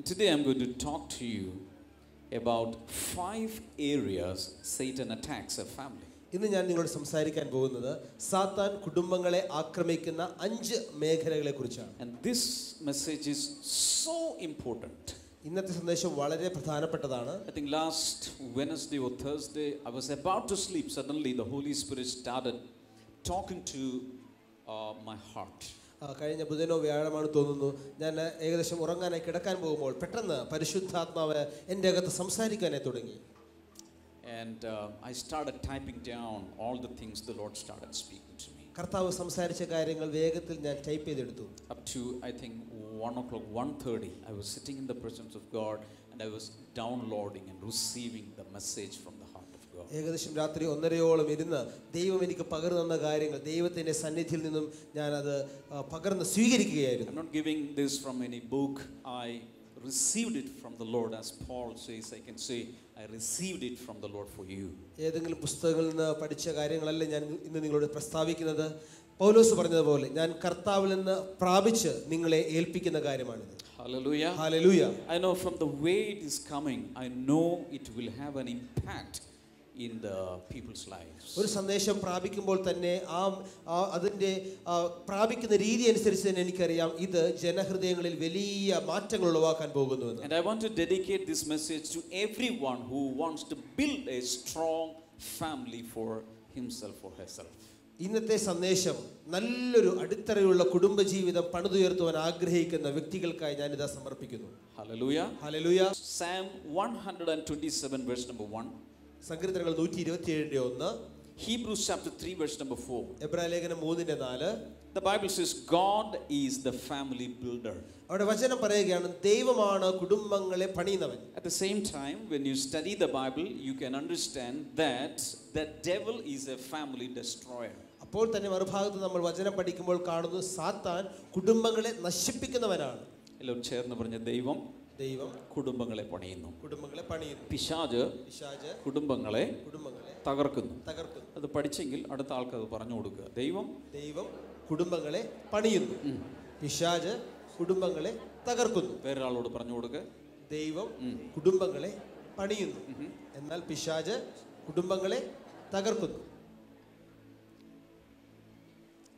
And today I'm going to talk to you about five areas Satan attacks a family. ഇന്ന് ഞാൻ നിങ്ങളോട് സംസാരിക്കാൻ പോകുന്നത് സാത്താൻ കുടുംബങ്ങളെ ആക്രമിക്കുന്ന അഞ്ച് മേഖലകളെ കുറിച്ചാണ് And this message is so important. ഇന്നത്തെ സന്ദേശം വളരെ പ്രധാനപ്പെട്ടതാണ് I think last Wednesday or Thursday, I was about to sleep. Suddenly, the Holy Spirit started talking to uh, my heart. ആ, കഴിഞ്ഞ ബുധനോ വ്യാഴമാണ് തോന്നുന്നു. ഞാൻ ഏകദേശം ഉറങ്ങാനായി കിടക്കാൻ പോകുമ്പോൾ പെട്ടെന്ന് പരിശുദ്ധാത്മാവ് എന്റെ അകത്ത് സംസാരിക്കാനായി തുടങ്ങി. And uh, I started typing down all the things the Lord started speaking to me. കർത്താവ് സംസാരിച്ച കാര്യങ്ങൾ വേഗത്തിൽ ഞാൻ ടൈപ്പ് ചെയ്തെടുത്തു. Up to I think one o'clock one thirty I was sitting in the presence of God and I was downloading and receiving the ഏകദേശം രാത്രി ഒന്നരയോളം ഇരുന്ന് ദൈവം എനിക്ക് പകർന്നു തന്ന കാര്യങ്ങൾ ദൈവത്തിന്റെ സന്നിധിയിൽ നിന്നും ഞാനത് അത് പകർന്ന് സ്വീകരിക്കുകയായിരുന്നു I'm not giving this from any book. I received it from the Lord, as Paul says. I can say, I received it from the Lord for you. ഏതെങ്കിലും പുസ്തകങ്ങളിൽ നിന്ന് പഠിച്ച കാര്യങ്ങളല്ല ഞാൻ ഇന്ന് നിങ്ങളോട് പ്രസ്താവിക്കുന്നത് പൗലോസ് പറഞ്ഞതുപോലെ ഞാൻ കർത്താവിൽ നിന്ന് പ്രാപിച്ച് നിങ്ങളെ ഏൽപ്പിക്കുന്ന കാര്യമാണിത് Hallelujah. Hallelujah. I know from the way it is coming, I know it will have an impact in the people's lives. ഒരു സന്ദേശം പ്രാപിക്കുമ്പോൾ തന്നെ ആ ആ അതിൻ്റെ ആ, പ്രാപിക്കുന്ന രീതി അനുസരിച്ച് തന്നെ എനിക്കറിയാം ഇത് ജനഹൃദയങ്ങളിൽ വലിയ മാറ്റങ്ങൾ ഉളവാക്കാൻ പോകുന്നുവെന്ന് And I want to dedicate this message to everyone who wants to build a strong family for himself or herself. ഇന്നത്തെ സന്ദേശം നല്ലൊരു അടിത്തറയുള്ള കുടുംബജീവിതം പണിതുയർത്തുവാൻ ആഗ്രഹിക്കുന്ന വ്യക്തികൾക്കായി ഞാനിതാ സമർപ്പിക്കുന്നു Hallelujah. ഹലലൂയ Psalm 127, verse number 1. സങ്കീർത്തനങ്ങൾ നൂറ്റി ഇരുപത്തിയേഴിന്റെ ഒന്ന് Hebrews chapter 3, verse number 4. എബ്രായ ലേഖനം മൂന്നിന്റെ നാല് The Bible says God is the family builder. അവിടെ വചനം പറയുകയാണ് ദൈവമാണ് കുടുംബങ്ങളെ പണിയുന്നവൻ At the same time, when you study the Bible, you can understand that the devil is a family destroyer. അപ്പോൾ തന്നെ മറുഭാഗത്ത് നമ്മൾ വചനം പഠിക്കുമ്പോൾ കാണുന്നു സാത്താൻ കുടുംബങ്ങളെ നശിപ്പിക്കുന്നവനാണ് എല്ലാവരും ചേർന്ന് പറഞ്ഞ ദൈവം ദൈവം കുടുംബങ്ങളെ പണിയുന്നു. കുടുംബങ്ങളെ പണിയുന്നു. പിശാജ് പിശാജ് കുടുംബങ്ങളെ കുടുംബങ്ങളെ തകർക്കുന്നു. തകർക്കുന്നു. അത് പഠിച്ചെങ്കിൽ അടുത്ത ആൾക്ക് അത് പറഞ്ഞു കൊടുക്കുക. ദൈവം ദൈവം കുടുംബങ്ങളെ പണിയുന്നു. പിശാജ് കുടുംബങ്ങളെ തകർക്കുന്നു. വേറൊരാളോട് പറഞ്ഞു കൊടുക്കുക ദൈവം കുടുംബങ്ങളെ പണിയുന്നു. എന്നാൽ പിശാജ് കുടുംബങ്ങളെ തകർക്കുന്നു.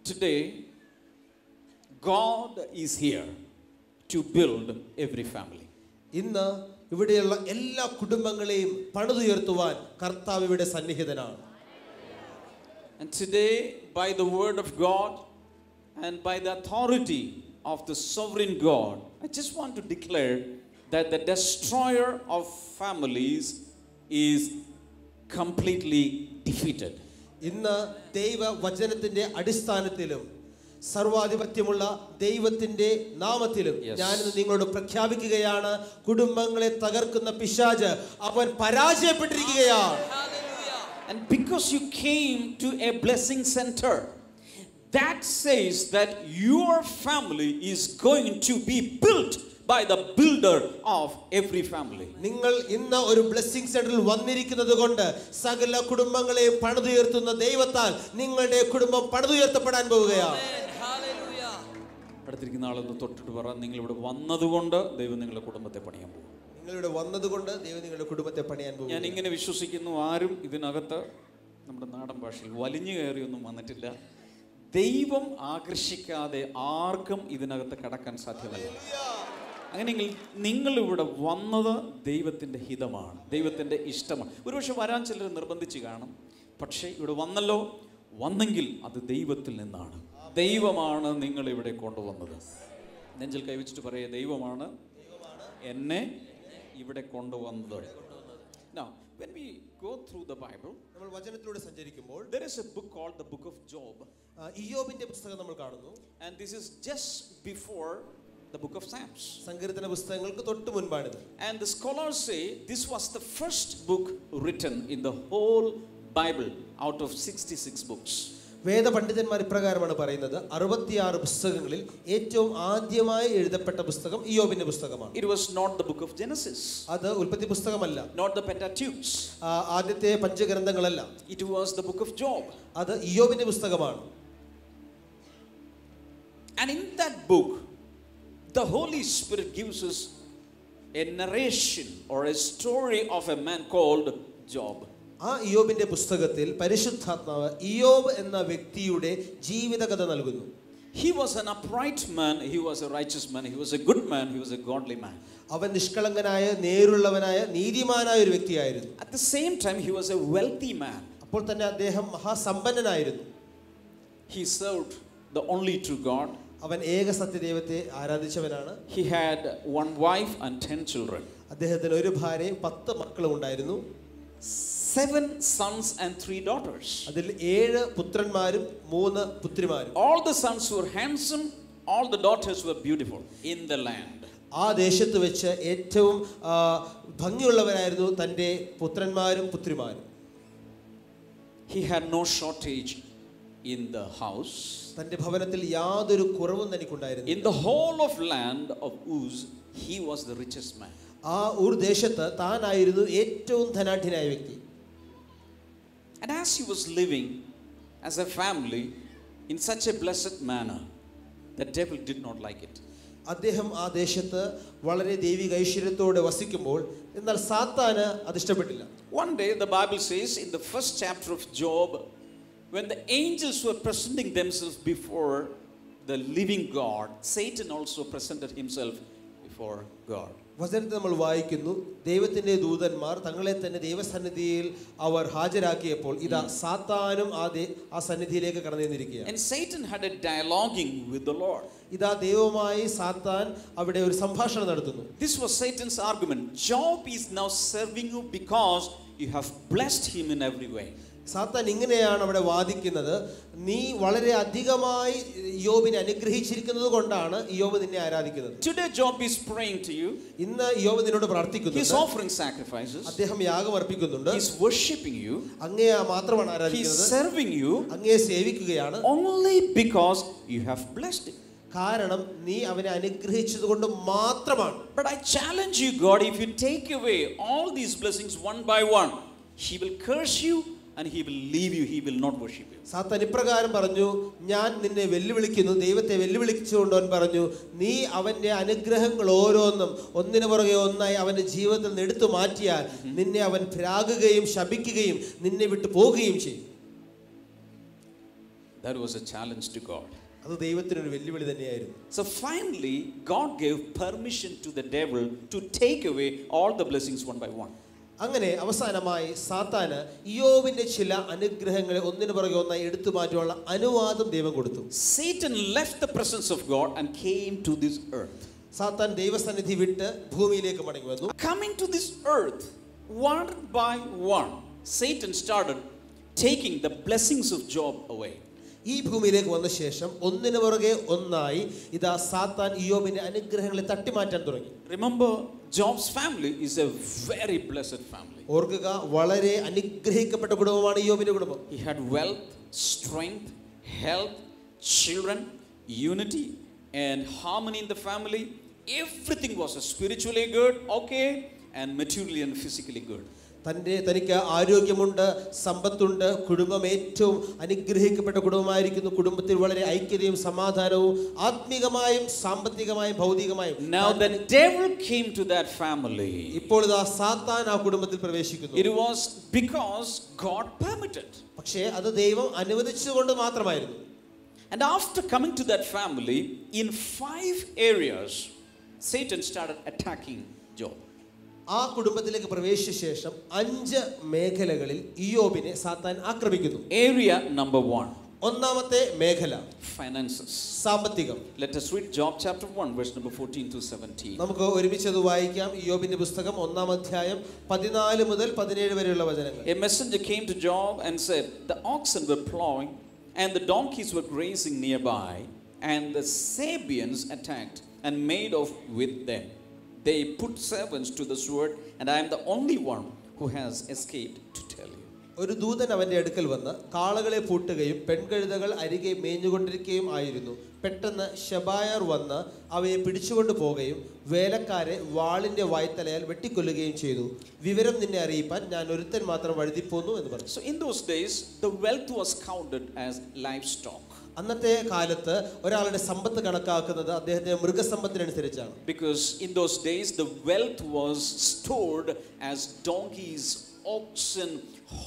Today God is here to build every family. ഇന്ന് ഇവിടെയുള്ള എല്ലാ കുടുംബങ്ങളെയും പണിതുയർത്തുവാൻ കർത്താവ് ഇവിടെ സന്നിഹിതനാണ് And today, by the word of God and by the authority of the sovereign God, I just want to declare that the destroyer of families is completely defeated. ഇന്ന് ദൈവ വചനത്തിന്റെ അടിസ്ഥാനത്തിലും സർവാധിപത്യമുള്ള ദൈവത്തിന്റെ നാമത്തിലും. ഞാനിന്ന് നിങ്ങളോട് പ്രഖ്യാപിക്കുകയാണ് കുടുംബങ്ങളെ തകർക്കുന്ന പിശാജ് അവൻ പരാജയപ്പെട്ടിരിക്കുകയാണ് And because you came to a blessing center, that says that your family is going to be built by the builder of every family. നിങ്ങൾ ഇന്ന് ഒരു ബ്ലെസ്സിംഗ് സെന്ററിൽ വന്നിരിക്കുന്നത് കൊണ്ട് സകല കുടുംബങ്ങളെയും പണിതുയർത്തുന്ന ദൈവത്താൽ നിങ്ങളുടെ കുടുംബം പണിതുയർത്തപ്പെടാൻ പോവുകയാണ്. അടുത്തിരിക്കുന്ന ആളൊന്ന് തൊട്ടിട്ട് പറ. നിങ്ങൾ ഇവിടെ വന്നതുകൊണ്ട് ദൈവം നിങ്ങളുടെ കുടുംബത്തെ പണിയാൻ പോകും നിങ്ങളിവിടെ വന്നതുകൊണ്ട് ദൈവം നിങ്ങളുടെ കുടുംബത്തെ പണിയാൻ പോകും ഞാൻ ഇങ്ങനെ വിശ്വസിക്കുന്നു ആരും ഇതിനകത്ത് നമ്മുടെ നാടൻ ഭാഷയിൽ വലിഞ്ഞു കയറിയൊന്നും വന്നിട്ടില്ല. ദൈവം ആകർഷിക്കാതെ ആർക്കും ഇതിനകത്ത് കടക്കാൻ സാധ്യമല്ല. അങ്ങനെയെങ്കിൽ നിങ്ങളിവിടെ വന്നത് ദൈവത്തിന്റെ ഹിതമാണ് ദൈവത്തിന്റെ ഇഷ്ടമാണ്. ഒരുപക്ഷെ വരാൻ ചിലർ നിർബന്ധിച്ച് കാണും പക്ഷേ ഇവിടെ വന്നല്ലോ വന്നെങ്കിൽ അത് ദൈവത്തിൽ നിന്നാണ്. ദൈവമാണ് നിങ്ങളിവിടെ കൊണ്ടുവന്നത്. നെഞ്ചിൽ കൈവച്ചിട്ട് പറയുക ദൈവമാണ് എന്നെ ഇവിടെ കൊണ്ടുവന്നത്. When we go through the Bible, നമ്മൾ വചനത്തിലൂടെ സഞ്ചരിക്കുമ്പോൾ there is a book called the Book of Job, ആ, പുസ്തകം നമ്മൾ കാണുന്നു. And this is just before the book of Psalms. സങ്കീർത്തന പുസ്തകങ്ങൾക്ക് തൊട്ട് മുൻപാണിത് And the scholars say this was the first book written in the whole Bible out of 66 books. വേദപണ്ഡിതന്മാർ ഇപ്രകാരമാണ് പറയുന്നത് അറുപത്തിയാറ് പുസ്തകങ്ങളിൽ ഏറ്റവും ആദ്യമായി എഴുതപ്പെട്ട പുസ്തകം ഇയോബിന്റെ പുസ്തകമാണ് It was not the book of Genesis, അത് ഉൽപ്പത്തി പുസ്തകമല്ല not the Pentateuch. ആ, ആദ്യത്തെ പഞ്ചഗ്രന്ഥങ്ങളല്ല It was the book of Job. അത് ഇയോബിന്റെ പുസ്തകമാണ് And in that book, the Holy Spirit gives us a narration or a story of a man called Job. ആ ഇയോബിന്റെ പുസ്തകത്തിൽ പരിശുദ്ധാത്മാവ് ഇയോബ് എന്ന വ്യക്തിയുടെ ജീവിതകഥ നൽകുന്നു He was an upright man, he was a righteous man, he was a good man, he was a godly man. അവൻ നിഷ്കളങ്കനായ നേരുള്ളവനായ നീതിമാനായ ഒരു വ്യക്തിയായിരുന്നു At the same time, he was a wealthy man. അപ്പോൾ തന്നെ അദ്ദേഹം മഹാസമ്പന്നനായിരുന്നു He served the only true God. അവൻ ഏക സത്യദൈവത്തെ ആരാധിച്ചവനാണ് He had one wife and ten children, അദ്ദേഹത്തിന് ഒരു ഭാര്യയും പത്ത് മക്കളും ഉണ്ടായിരുന്നു seven sons and three daughters. അതിൽ ഏഴ് പുത്രന്മാരും മൂന്ന് പുത്രിമാരും All the sons were handsome, all the daughters were beautiful in the land. ആ ദേശത്ത് വെച്ച് ഏറ്റവും ആ, ഭംഗിയുള്ളവരായിരുന്നു തൻ്റെ പുത്രന്മാരും പുത്രിമാരും He had no shortage in the house. തൻ്റെ ഭവനത്തിൽ യാതൊരു കുറവും തനിക്കുണ്ടായിരുന്നു In the whole of land of Uz, he was the richest man. ആ ഒരു ദേശത്ത് താനായിരുന്നു ഏറ്റവും ധനാഢ്യനായ വ്യക്തി And as he was living as a family in such a blessed manner, the devil did not like it. അദ്ദേഹം ആ ദേശത്ത് വളരെ ദൈവിക ഐശ്വര്യത്തോടെ വസിക്കുമ്പോൾ എന്നാൽ സാത്താന് അത് ഇഷ്ടപ്പെട്ടില്ല One day, the Bible says in the first chapter of Job, when the angels were presenting themselves before the living God, Satan also presented himself before God. വചനത്തിൽ നമ്മൾ വായിക്കുന്നു ദൈവത്തിന്റെ ദൂതന്മാർ തങ്ങളെ തന്നെ ദൈവസന്നിധിയിൽ അവർ ഹാജരാക്കിയപ്പോൾ ഇതാ സാത്താനും ആ ദേ- ആ സന്നിധിയിലേക്ക് കടന്നു ചെന്നിരിക്കുകയാണ് And Satan had a dialoguing with the Lord. ഇതാ ദൈവവുമായി സാത്താൻ അവിടെ ഒരു സംഭാഷണം നടത്തുന്നു This was Satan's argument. Job is now serving you because you have blessed him in every way. സാത്താൻ ഇങ്ങനെയാണ് അവിടെ വാദിക്കുന്നത് നീ വളരെ അധികമായി യോബിനെ അനുഗ്രഹിച്ചിരിക്കുന്നത് കൊണ്ടാണ് യോബ് നിന്നെ ആരാധിക്കുന്നത് Today, Job is praying to you, ഇന്ന് യോബ് നിന്നോട് he's പ്രാർത്ഥിക്കുന്നുണ്ട് offering sacrifices, അദ്ദേഹം യാഗം അർപ്പിക്കുന്നുണ്ട് he's worshiping you, അങ്ങേ മാത്രമാണ് he's ആരാധിക്കുന്നത് serving you അങ്ങേ സേവിക്കുകയാണ് only because you have blessed him. കാരണം നീ അവനെ അനുഗ്രഹിച്ചത് കൊണ്ട് മാത്രമാണ് But I challenge you, God, if you take away all these blessings one by one, he will curse you and he will leave you he will not worship you സാത്താൻ ഇപ്രകാരം പറഞ്ഞു ഞാൻ നിന്നെ വെല്ലുവിളിക്കുന്നു ദൈവത്തെ വെല്ലുവിളിച്ചുകൊണ്ട് അവൻ പറഞ്ഞു നീ അവന്റെ അനുഗ്രഹങ്ങൾ ഓരോന്നും ഒന്നിനു പുറകെ ഒന്നായി അവന്റെ ജീവിതത്തിൽ നിന്ന് എടുത്തു മാറ്റിയാൽ നിന്നെ അവൻ പ്രാകുകയും ശപിക്കുകയും നിന്നെ വിട്ടു പോകുകയും ചെയ്യും. That was a challenge to God. അത് ദൈവത്തിനൊരു വെല്ലുവിളി തന്നെയായിരുന്നു. So finally God gave permission to the devil to take away all the blessings one by one അങ്ങനെ അവസാനമായി സാത്താന് ഇയോബിന്റെ ചില അനുഗ്രഹങ്ങളെ ഒന്നിനു പുറകെ ഒന്നായി എടുത്തു മാറ്റുവാനുള്ള അനുവാദം ദൈവം കൊടുത്തു Satan left the presence of God and came to this earth. സാത്താൻ ദൈവസന്നിധി വിട്ട് ഭൂമിയിലേക്ക് മടങ്ങി വന്നു Coming to this earth, one by one, Satan started taking the blessings of Job away. ഈ ഭൂമിയിലേക്ക് വന്ന ശേഷം ഒന്നിനു പുറകെ ഒന്നായി ഇതാ സാത്താൻ ഇയോബിന്റെ അനുഗ്രഹങ്ങളെ തട്ടിമാറ്റാൻ തുടങ്ങി Remember, Job's family is a very blessed family. ഓർക്കുക വളരെ അനുഗ്രഹിക്കപ്പെട്ട കുടുംബമാണ് ഇയോബിന്റെ കുടുംബം He had wealth, strength, health, children, unity, and harmony in the family. Everything was spiritually good, okay, and materially and physically good. തൻ്റെ തനിക്ക് ആരോഗ്യമുണ്ട് സമ്പത്തുണ്ട് കുടുംബം ഏറ്റവും അനുഗ്രഹിക്കപ്പെട്ട കുടുംബമായിരിക്കുന്നു കുടുംബത്തിൽ വളരെ ഐക്യതയും സമാധാനവും ആത്മീകമായും സാമ്പത്തികമായും ഭൗതികമായും Now the devil came to that family. ഇപ്പോൾ ഇതാ സാത്താൻ ആ കുടുംബത്തിൽ പ്രവേശിക്കുന്നു It was because God permitted. പക്ഷേ അത് ദൈവം അനുവദിച്ചുകൊണ്ട് മാത്രമായിരുന്നു And after coming to that family, in five areas, Satan started attacking Job. ആ കുടുംബത്തിലേക്ക് പ്രവേശിച്ച ശേഷം അഞ്ച് മേഖലകളിൽ ഇയോബിനെ സാത്താൻ ആക്രമിക്കുന്നു. ഏരിയ നമ്പർ വൺ ഒന്നാമത്തെ മേഖല ഫൈനാൻസസ് സാമ്പത്തികം. Let us read job chapter 1 verse number 14 to 17 നമുക്ക് ഒരുമിച്ച് അത് വായിക്കാം. യോബിന്റെ പുസ്തകം ഒന്നാം അധ്യായം 14 മുതൽ 17 വരെയുള്ള വചനങ്ങൾ. A messenger came to job and said the oxen were plowing and the donkeys were grazing nearby and the Sabeans attacked and made off with them. They put servants to the sword, and I am the only one who has escaped to tell you. ഒരു ദൂതൻ അവന്റെ അടുക്കൽ വന്ന് കാളകളെ പൂട്ടുകയും പെൺകഴുതകൾ അരികെ മേഞ്ഞുകൊണ്ടിരിക്കുകയും ആയിരുന്നു പെട്ടെന്ന് ഷബായർ വന്ന് അവയെ പിടിച്ചുകൊണ്ട് പോവുകയും വേലക്കാരെ വാളിന്റെ വായ്ത്തലയാൽ വെട്ടിക്കൊല്ലുകയും ചെയ്തു വിവരം നിന്നെ അറിയിപ്പാൻ ഞാൻ ഒരുത്തൻ മാത്രം വഴുതിപ്പോന്നു എന്ന് പറഞ്ഞു so in those days the wealth was counted as life livestock. അന്നത്തെ കാലത്ത് ഒരാളുടെ സമ്പത്ത് കണക്കാക്കുന്നത് അദ്ദേഹത്തിന്റെ മൃഗസമ്പത്തിനനുസരിച്ചാണ് Because in those days, the wealth was stored as donkeys, oxen,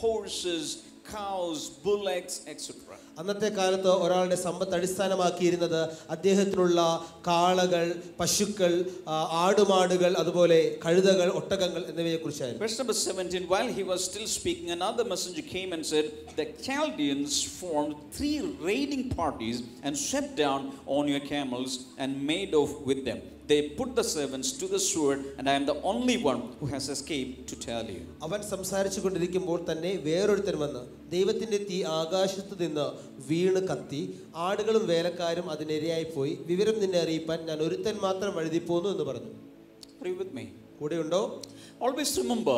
horses, cows, bullocks, etc. അന്നത്തെ കാലത്ത് ഒരാളുടെ സമ്പത്ത് അടിസ്ഥാനമാക്കിയിരുന്നത് അദ്ദേഹത്തിനുള്ള കാളകൾ പശുക്കൾ ആ, ആടുമാടുകൾ അതുപോലെ കഴുതകൾ ഒട്ടകങ്ങൾ എന്നിവയെ കുറിച്ചായിരുന്നു Verse number 17 While he was still speaking, another messenger came and said, The Chaldeans formed three raiding parties and swept down on your camels and made off with them. They put the servants to the sword, and I am the only one who has escaped to tell you. അവൻ സംസാരിച്ചു കൊണ്ടിരിക്കുമ്പോൾ തന്നെ വേറൊരുത്തൻ വന്ന് ദൈവത്തിന്റെ തീ ആകാശത്ത് നിന്ന് വീണ് കത്തി ആടുകളും വേലക്കാരും അതിനിരയായി പോയി വിവരം നിന്നെ അറിയിപ്പാൻ ഞാൻ ഒരുത്തൻ മാത്രം വഴുതിപ്പോന്നു എന്ന് പറഞ്ഞു Are you with me? കൂടെയുണ്ടോ Always remember,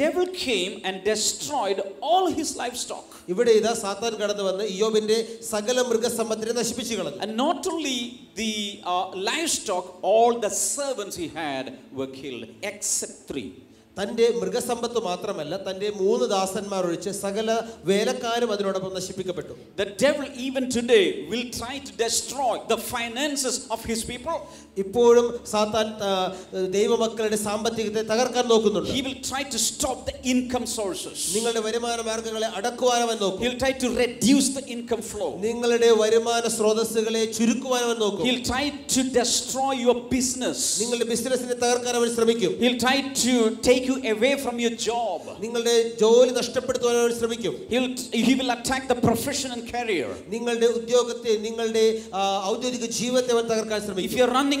devil came and destroyed all his livestock. ഇവിടെ ഇതാ സാത്താൻ കടന്നു വന്ന് ഇയോബിന്റെ സകല മൃഗസമ്പത്തിനെ നശിപ്പിച്ചു കളഞ്ഞു And not only the uh, livestock, all the servants he had were killed, except three. തന്റെ മൃഗസമ്പത്ത് മാത്രമല്ല തന്റെ മൂന്ന് ദാസന്മാർ ഒഴിച്ച് സകല വേലക്കാരും അതിനോടൊപ്പം നശിപ്പിക്കപ്പെട്ടു The devil, even today, will try to destroy the finances of his people. ഇപ്പോഴും സാത്താൻ ദൈവമക്കളുടെ സാമ്പത്തികത്തെ തകർക്കാൻ നോക്കുന്നുണ്ട് He will try to stop the income sources. നിങ്ങളുടെ വരുമാന മാർഗങ്ങളെ അടക്കുവാൻ അവൻ നോക്കും He'll try to reduce the income flow. നിങ്ങളുടെ വരുമാന സ്രോതസ്സുകളെ ചുരുക്കുവാൻ അവൻ നോക്കും He'll try to destroy your business. നിങ്ങളുടെ ബിസിനസ്സിനെ തകർക്കാൻ അവൻ ശ്രമിക്കും He'll try to take you away from your job. നിങ്ങളുടെ ജോലി നഷ്ടപ്പെടുത്തുവാൻ അവൻ ശ്രമിക്കും He'll, he will attack the profession and career. നിങ്ങളുടെ ഉദ്യോഗത്തെ നിങ്ങളുടെ ഔദ്യോഗിക ജീവിതത്തെ അവൻ തകർക്കാൻ ശ്രമിക്കും If you you're running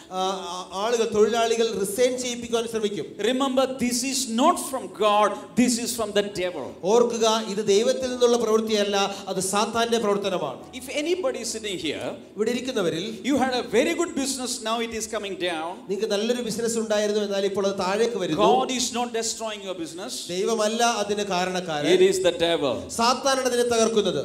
ആ, ആ, ആളുകൾ തൊഴിലാളികൾ റിസൈൻ ചെയ്യിപ്പിക്കുവാൻ ശ്രമിക്കും Remember, this is not from God, this is from the devil. ഓർക്കുക ഇത് ദൈവത്തിൽ നിന്നുള്ള പ്രവൃത്തിയല്ല അത് സാത്താന്റെ പ്രവർത്തനമാണ് If anybody is sitting here, ഇവിടെ ഇരിക്കുന്നവരിൽ you had a very good business, now it is coming down. നിങ്ങൾക്ക് നല്ലൊരു ബിസിനസ് ഉണ്ടായിരുന്നു എന്നാൽ ഇപ്പോൾ അത് താഴേക്ക് വരുന്നു God is not destroying your business, ദൈവമല്ല അതിന് കാരണക്കാരൻ it is the devil. സാത്താനാണ് അതിനെ തകർക്കുന്നത്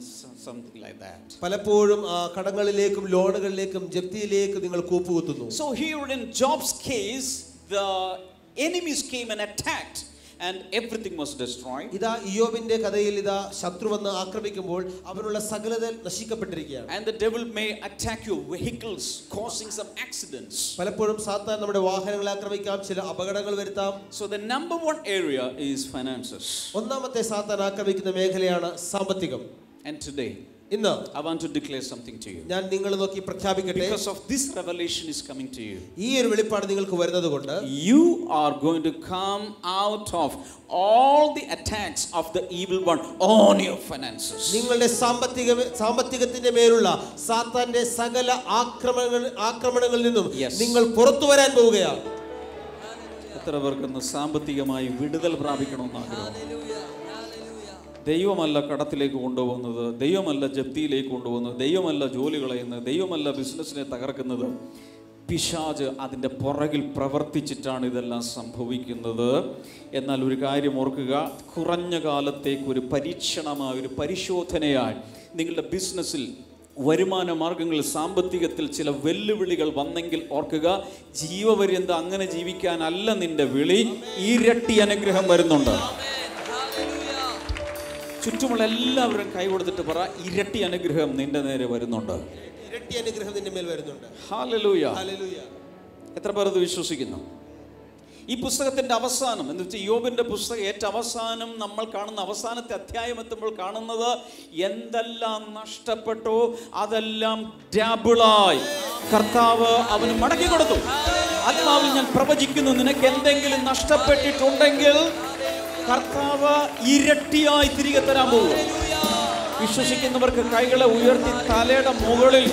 s- something like that. പലപ്പോഴും ആ, കടങ്ങളിലേക്കും ലോണുകളിലേക്കും ജപ്തിയിലേക്കും നിങ്ങൾ കൂപ്പുകുത്തുന്നു So here in Job's case, the enemies came and attacked and everything was destroyed. ഇതാ ഇയോബിന്റെ കഥയിൽ ഇതാ ശത്രു വന്ന് ആക്രമിക്കുമ്പോൾ അവനുള്ള സകലത നശിക്കപ്പെട്ടിരിക്കുകയാണ് And the devil may attack your vehicles, causing some accidents. പലപ്പോഴും സാത്താൻ നമ്മുടെ വാഹനങ്ങളെ ആക്രമിക്കാം ചില അപകടങ്ങൾ വരുത്താം So the number one area is finances. ഒന്നാമത്തെ സാത്താൻ ആക്രമിക്കുന്ന മേഖലയാണ് സാമ്പത്തികം And today, ഇന്ന് I want to declare something to you. ഞാൻ നിങ്ങളെ നോക്കി പ്രഖ്യാപിക്കട്ടെ Because of this revelation is coming to you. ഈ ഒരു വെളിപ്പാട് നിങ്ങൾക്ക് വരുന്നത് കൊണ്ട് You are going to come out of all the attacks of the evil one on your finances. നിങ്ങളുടെ സാമ്പത്തിക സാമ്പത്തികത്തിന്റെ മേലുള്ള സാത്താന്റെ സകല ആക്രമണങ്ങൾ ആക്രമണങ്ങളിൽ നിന്നും നിങ്ങൾ പുറത്തു വരാൻ പോവുകയാണ് എത്ര പേർക്കൊന്ന് സാമ്പത്തികമായി വിടുതൽ പ്രാപിക്കണമെന്ന് ആഗ്രഹം ദൈവമല്ല കടത്തിലേക്ക് കൊണ്ടുപോകുന്നത് ദൈവമല്ല ജപ്തിയിലേക്ക് കൊണ്ടുപോകുന്നത് ദൈവമല്ല ജോലി കളയുന്നത് ദൈവമല്ല ബിസിനസ്സിനെ തകർക്കുന്നത്. പിശാജ് അതിന്റെ പുറകിൽ പ്രവർത്തിച്ചിട്ടാണ് ഇതെല്ലാം സംഭവിക്കുന്നത്. എന്നാൽ ഒരു കാര്യം ഓർക്കുക കുറഞ്ഞ കാലത്തേക്ക് ഒരു പരീക്ഷണമായ ഒരു പരിശോധനയായി നിങ്ങളുടെ ബിസിനസ്സിൽ വരുമാന മാർഗങ്ങളിൽ സാമ്പത്തികത്തിൽ ചില വെല്ലുവിളികൾ വന്നെങ്കിൽ ഓർക്കുക ജീവപര്യന്തം അങ്ങനെ ജീവിക്കാനല്ല നിന്റെ വിളി ഇരട്ടി അനുഗ്രഹം വരുന്നുണ്ട്. ചുറ്റുമുള്ള എല്ലാവരും കൈ കൊടുത്തിട്ട് പറ ഇരട്ടി അനുഗ്രഹം നിന്റെ നേരെ വരുന്നുണ്ട്. ഇരട്ടി അനുഗ്രഹം നിന്റെ മേൽ വരുന്നുണ്ട്. ഹാലലൂയ എത്ര പേർ അത് വിശ്വസിക്കുന്നു? ഈ പുസ്തകത്തിന്റെ അവസാനം എന്ന് വെച്ചാൽ യോബിന്റെ പുസ്തകം ഏറ്റവും അവസാനം നമ്മൾ കാണുന്ന അവസാനത്തെ അധ്യായം എത്തുമ്പോൾ കാണുന്നത് എന്തെല്ലാം നഷ്ടപ്പെട്ടോ അതെല്ലാം ഡാബിളായി. കർത്താവ് അവന് മടക്കി കൊടുത്തു. ആത്മാവിൽ ഞാൻ പ്രവചിക്കുന്നു നിനക്ക് എന്തെങ്കിലും നഷ്ടപ്പെട്ടിട്ടുണ്ടെങ്കിൽ കർത്താവ് ഇരട്ടിയായി തിരികെ തരാൻ പോകും വിശ്വസിക്കുന്നവർക്ക് കൈകളെ ഉയർത്തി തലയുടെ മുകളിൽ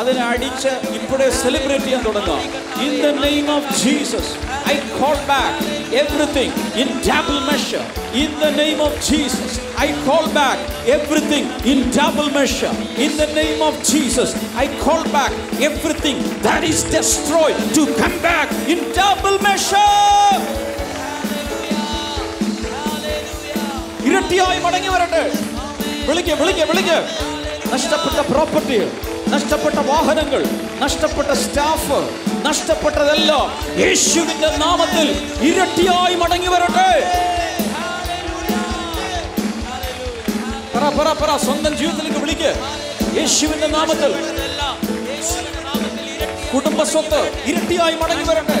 അതിനെ അടിച്ച് ഇപ്പോഴേ സെലിബ്രേറ്റ് ചെയ്യാൻ തുടങ്ങാം in the name of Jesus I call back everything in double measure in the name of Jesus I call back everything in double measure in the name of Jesus I call back everything that is destroy to come back in double measure ഇരട്ടിയായി മടങ്ങി വരട്ടെ. വിളിക്ക് വിളിക്ക് വിളിക്ക്. നഷ്ടപ്പെട്ട property നഷ്ടപ്പെട്ട വാഹനങ്ങൾ നഷ്ടപ്പെട്ട സ്റ്റാഫ് നഷ്ടപ്പെട്ടതെല്ലാം യേശുവിന്റെ നാമത്തിൽ ഇരട്ടിയായി മടങ്ങി വരട്ടെ. പറ പറ പറ സ്വന്തം ജീവിതത്തിലേക്ക് വിളിക്ക്. യേശുവിന്റെ നാമത്തിൽ. കുടുംബ സ്വത്ത് ഇരട്ടിയായി മടങ്ങി വരട്ടെ.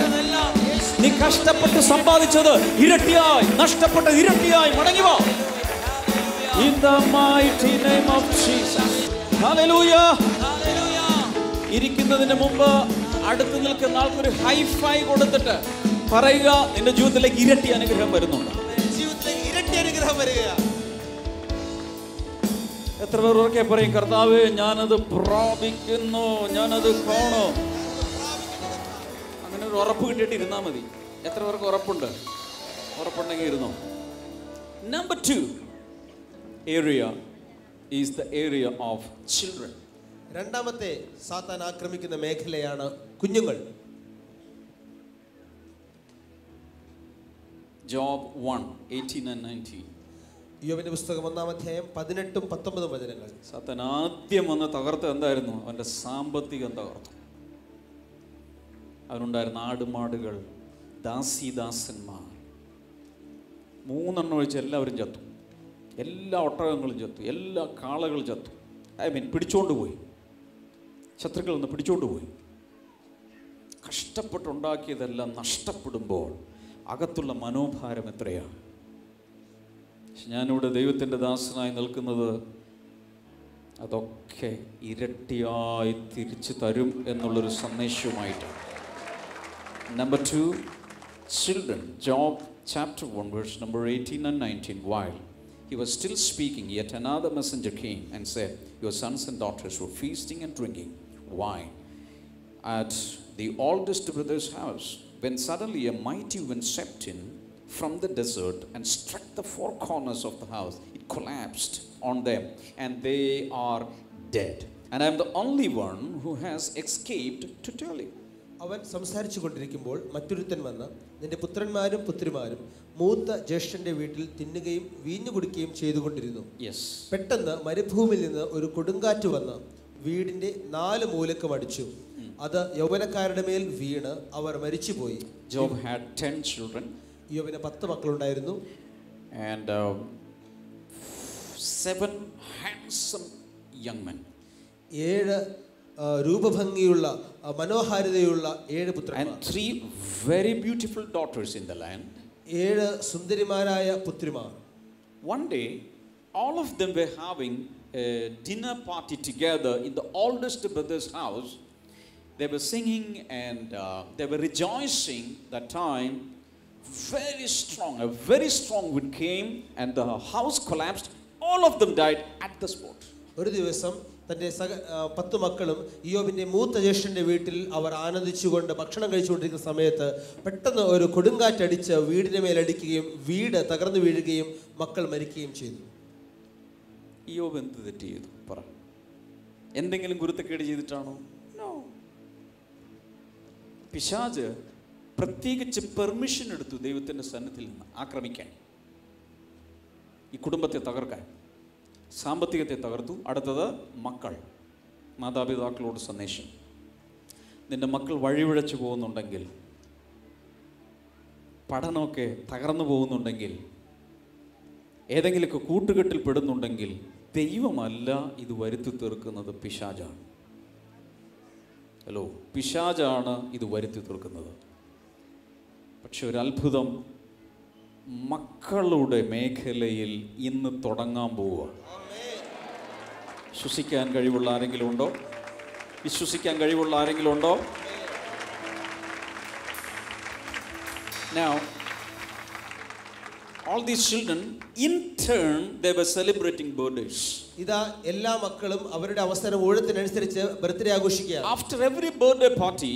നീ കഷ്ടപ്പെട്ട് സമ്പാദിച്ചത് ഇരട്ടിയായി നഷ്ടപ്പെട്ട ഇരട്ടിയായി മടങ്ങി വാ In the mighty name of Jesus. Hallelujah. മുമ്പ് അടുത്ത് നിൽക്കുന്ന ആൾക്കൊരു ഹൈഫൈ കൊടുത്തിട്ട് പറയുക നിന്റെ ജീവിതത്തിലേക്ക് ഇരട്ടി അനുഗ്രഹം വരുന്നുണ്ട് ജീവിതത്തിലേക്ക് ഇരട്ടി അനുഗ്രഹം എത്ര പേർ പറയും കർത്താവ് ഞാനത് പ്രാപിക്കുന്നു ഞാനത് കാണും ഒരു ഉറപ്പ് കിട്ടിയിട്ട് ഇരുന്നാൽ മതി. എത്ര പേർക്ക് ഉറപ്പുണ്ട്? ഉറപ്പുണ്ടെങ്കിൽ ഇരുന്നോ. Number two area is the area of children രണ്ടാമത്തെ സാത്താൻ ആക്രമിക്കുന്ന മേഖലയാണ് കുഞ്ഞുങ്ങൾ. Job one eighteen and nineteen യോബിന്റെ പുസ്തകം ഒന്നാം അധ്യായം പതിനെട്ടും പത്തൊമ്പതും വചനങ്ങൾ. സാത്താൻ ആദ്യം വന്ന് തകർത്ത് എന്തായിരുന്നു? അവന്റെ സാമ്പത്തികം തകർത്തു. അവനുണ്ടായിരുന്ന ആടുമാടുകൾ ദാസിദാസന്മാർ. മൂന്നെണ്ണം ഒഴിച്ച് എല്ലാവരും ചത്തു. എല്ലാ ഒട്ടകങ്ങളും ചത്തു. എല്ലാ കാളകളും ചത്തു. ഐ മീൻ പിടിച്ചോണ്ട് പോയി. ശത്രുക്കൾ ഒന്ന് പിടിച്ചോണ്ട് പോയി. കഷ്ടപ്പെട്ടുണ്ടാക്കിയതെല്ലാം നഷ്ടപ്പെടുമ്പോൾ അകത്തുള്ള മനോഭാരം എത്രയാണ്? പക്ഷെ ഞാനിവിടെ ദൈവത്തിന്റെ ദാസനായി നിൽക്കുന്നത് അതൊക്കെ ഇരട്ടിയായി തിരിച്ചു തരും എന്നുള്ളൊരു സന്ദേശവുമായിട്ടാണ്. Number two, children. Job chapter 1, verse number 18 and 19. While he was still speaking, yet another messenger came and said, Your sons and daughters were feasting and drinking wine at the oldest brother's house, when suddenly a mighty wind swept in from the desert and struck the four corners of the house. It collapsed on them, and they are dead. And I am the only one who has escaped to tell you. അവൻ സംസാരിച്ചു കൊണ്ടിരിക്കുമ്പോൾ മറ്റൊരുത്തൻ വന്ന് നിന്റെ പുത്രന്മാരും പുത്രിമാരും മൂത്ത ജ്യേഷ്ഠന്റെ വീട്ടിൽ തിന്നുകയും വീഞ്ഞു കുടിക്കുകയും ചെയ്തുകൊണ്ടിരുന്നു. പെട്ടെന്ന് മരുഭൂമിയിൽ നിന്ന് ഒരു കൊടുങ്കാറ്റ് വന്ന് വീടിന്റെ നാല് മൂലക്കും അടിച്ചു അത് യൗവനക്കാരുടെ മേൽ വീണ് അവർ മരിച്ചുപോയി. Job had 10 children. യോബിന് പത്ത് മക്കളുണ്ടായിരുന്നു. And seven seven handsome young men. ഏഴ് രൂപഭംഗിയുള്ള ആ, മനോഹാരിതയുള്ള ഏഴ് പുത്രന്മാർ and three very beautiful daughters in the land. ഏഴ് സുന്ദരിമാരായ പുത്രിമാർ One day, all of them were having a dinner party together in the oldest brother's house. They were singing and uh, they were rejoicing that time. Very strong, a very strong wind came and the house collapsed. All of them died at the spot. ഒരു ദിവസം തന്റെ സഹ പത്ത് മക്കളും ഇയോബിന്റെ മൂത്ത ജ്യേഷ്ഠന്റെ വീട്ടിൽ അവർ ആനന്ദിച്ചുകൊണ്ട് ഭക്ഷണം കഴിച്ചുകൊണ്ടിരിക്കുന്ന സമയത്ത് പെട്ടെന്ന് ഒരു കൊടുങ്കാറ്റടിച്ച് വീടിന് മേലടിക്കുകയും വീട് തകർന്നു വീഴുകയും മക്കൾ മരിക്കുകയും ചെയ്തു. ഇയോബ് എന്ത് തെറ്റ് ചെയ്തു? പറ. എന്തെങ്കിലും ഗുരുത്തക്കേട് ചെയ്തിട്ടാണോ? പിശാജ് പ്രത്യേകിച്ച് പെർമിഷൻ എടുത്തു ദൈവത്തിന്റെ സന്നദ്ധിയിൽ നിന്ന് ആക്രമിക്കാൻ. ഈ കുടുംബത്തെ തകർക്കാൻ. സാമ്പത്തികത്തെ തകർത്തു. അടുത്തത് മക്കൾ. മാതാപിതാക്കളോട് സന്ദേശം. നിന്റെ മക്കൾ വഴിവിഴച്ചു പോകുന്നുണ്ടെങ്കിൽ പഠനമൊക്കെ തകർന്നു പോകുന്നുണ്ടെങ്കിൽ ഏതെങ്കിലുമൊക്കെ കൂട്ടുകെട്ടിൽ പെടുന്നുണ്ടെങ്കിൽ ദൈവമല്ല ഇത് വരുത്തി തീർക്കുന്നത് പിശാജാണ് ഹലോ പിശാജാണ് ഇത് വരുത്തി തീർക്കുന്നത്. പക്ഷെ ഒരു അത്ഭുതം മക്കളുടെ മേഖലയിൽ ഇന്ന് തുടങ്ങാൻ പോവുക വിശ്വസിക്കാൻ കഴിവുള്ള ആരെങ്കിലും ഉണ്ടോ വിശ്വസിക്കാൻ കഴിവുള്ള ആരെങ്കിലും ഉണ്ടോ Now, all these children, in turn, they were celebrating birthdays. ഇതാ എല്ലാ മക്കളും അവരുടെ അവസരം ഊഴത്തിനനുസരിച്ച് ബർത്ത്ഡേ ആഘോഷിക്കുകയാണ് After every birthday party,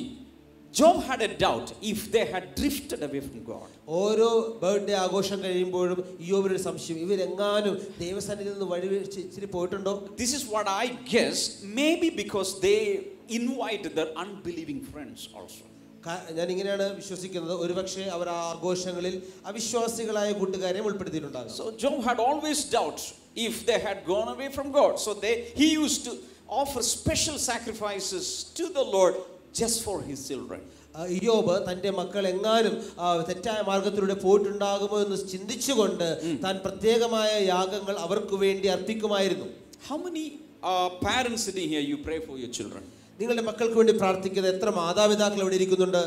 Job had a doubt if they had drifted away from God. ഓരോ ബർത്ത്ഡേ ആഘോഷം കഴിയുമ്പോഴും യോബിനൊരു സംശയം ഇവരെങ്ങാനും ദൈവസന്നിധിയിൽ നിന്ന് വഴി വീഴ്ച ഇച്ചിരി പോയിട്ടുണ്ടോ This is what I guess, maybe because they invited their unbelieving friends also. കാ- ഞാൻ ഇങ്ങനെയാണ് വിശ്വസിക്കുന്നത് ഒരുപക്ഷെ അവർ ആ ആഘോഷങ്ങളിൽ അവിശ്വാസികളായ കൂട്ടുകാരെയും ഉൾപ്പെടുത്തിയിട്ടുണ്ടാകും So Job had always doubts if they had gone away from God. So they, he used to offer special sacrifices to the Lord just for his children. ആ, ഇയ്യോബ് തന്റെ മക്കൾ എങ്ങാനും ആ, തെറ്റായ മാർഗത്തിലൂടെ പോയിട്ടുണ്ടാകുമോ എന്ന് ചിന്തിച്ചുകൊണ്ട് താൻ പ്രത്യേകമായ യാഗങ്ങൾ അവർക്ക് വേണ്ടി അർപ്പിക്കുമായിരുന്നു How many uh, parents sitting here you pray for your children? നിങ്ങളുടെ മക്കൾക്ക് വേണ്ടി പ്രാർത്ഥിക്കുന്ന എത്ര മാതാപിതാക്കൾ ഇവിടെ ഇരിക്കുന്നുണ്ട്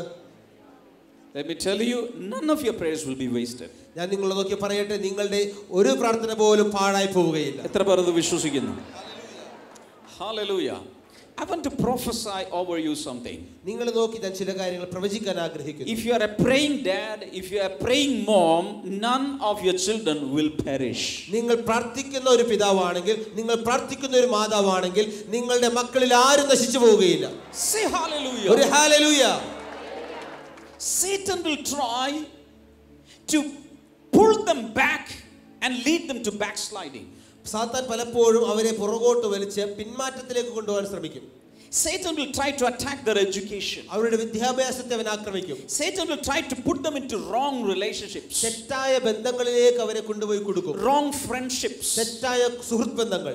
Let me tell you, none of your prayers will be wasted. ഞാൻ നിങ്ങളെ നോക്കി പറയട്ടെ നിങ്ങളുടെ ഒരു പ്രാർത്ഥന പോലും പാഴായി പോവുകയില്ല എത്ര പേർ ഇത് വിശ്വസിക്കുന്നു Hallelujah. I want to prophesy over you something. നിങ്ങൾ നോക്കി ഞാൻ ചില കാര്യങ്ങൾ പ്രവചിക്കാൻ ആഗ്രഹിക്കുന്നു If you are a praying dad, if you are a praying mom, none of your children will perish. നിങ്ങൾ പ്രാർത്ഥിക്കുന്ന ഒരു പിതാവാണെങ്കിൽ നിങ്ങൾ പ്രാർത്ഥിക്കുന്ന ഒരു മാതാവാണെങ്കിൽ നിങ്ങളുടെ മക്കളിൽ ആരും നശിച്ചു പോവുകയില്ല Say ഒരു hallelujah. Hallelujah Satan will try to pull them back and lead them to backsliding. സാത്താൻ പലപ്പോഴും അവരെ പുറകോട്ട് വലിച്ച് പിന്മാറ്റത്തിലേക്ക് കൊണ്ടുപോകാൻ ശ്രമിക്കും Satan will try to attack their education. അവരുടെ വിദ്യാഭ്യാസത്തെ അവൻ ആക്രമിക്കും Satan will try to put them into wrong relationships, തെറ്റായ ബന്ധങ്ങളിലേക്ക് അവരെ കൊണ്ടുപോയി കൊടുക്കും wrong friendships. തെറ്റായ സുഹൃത്ത് ബന്ധങ്ങൾ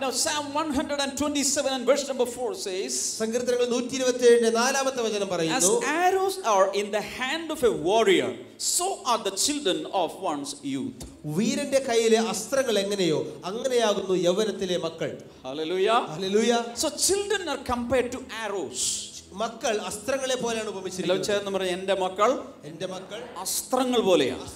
Now, Psalm 127 and verse number 4 says, സങ്കീർത്തനങ്ങൾ നൂറ്റി ഇരുപത്തി ഏഴിന്റെ നാലാമത്തെ വചനം As പറയുന്നു arrows are in the hand of a warrior, so are the children of one's youth. വീരന്റെ കയ്യിലെ അസ്ത്രങ്ങൾ എങ്ങനെയോ അങ്ങനെയാകുന്നു യൗവനത്തിലെ മക്കൾ Hallelujah. Hallelujah So, children are compared to arrows. മക്കൾ അസ്ത്രങ്ങളെ പോലെയാണ് ചിലവ് ഉപമിച്ചിരിക്കുന്നത് ചേർന്ന് പറഞ്ഞ എൻ്റെ മക്കൾ എന്റെ മക്കൾ അസ്ത്രങ്ങൾ പോലെയാണ്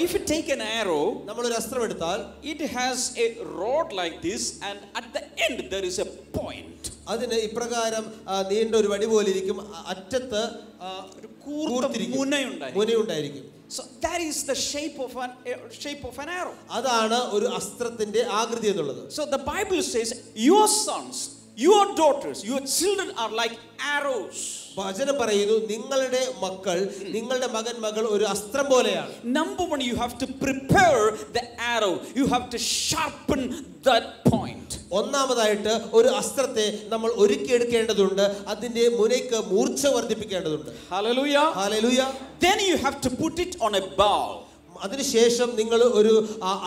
If you take an arrow, നമ്മളൊരു അസ്ത്രം എടുത്താൽ it has a rod like this, and at the end there is a point. അതിന് ഇപ്രകാരം ആ, നീണ്ട ഒരു വടി പോലെ ഇരിക്കും അ- അറ്റത്ത് ആ, ഒരു കൂർത്ത കൂർത്തിരിക്കും. മുനയുണ്ടായിരിക്കും. മുനയുണ്ടായിരിക്കും So that is the shape of an uh, shape of an arrow. അതാണ് ഒരു അസ്ത്രത്തിന്റെ ആകൃതി എന്നുള്ളത് So the Bible says, your sons, your daughters, your children are like arrows. വചനം പറയുന്നു നിങ്ങളുടെ മക്കൾ നിങ്ങളുടെ മകൻ മകൾ ഒരു അസ്ത്രം പോലെയാണ്. Number one you have to prepare the arrow you have to sharpen that point. ഒന്നാമതായിട്ട് ഒരു അസ്ത്രത്തെ നമ്മൾ ഒരുക്കിയെടുക്കേണ്ടതുണ്ട് അതിന്റെ മുനയ്ക്ക് മൂർച്ച വർദ്ധിപ്പിക്കേണ്ടതുണ്ട്. Hallelujah hallelujah Then you have to put it on a bow. അതിനുശേഷം നിങ്ങൾ ഒരു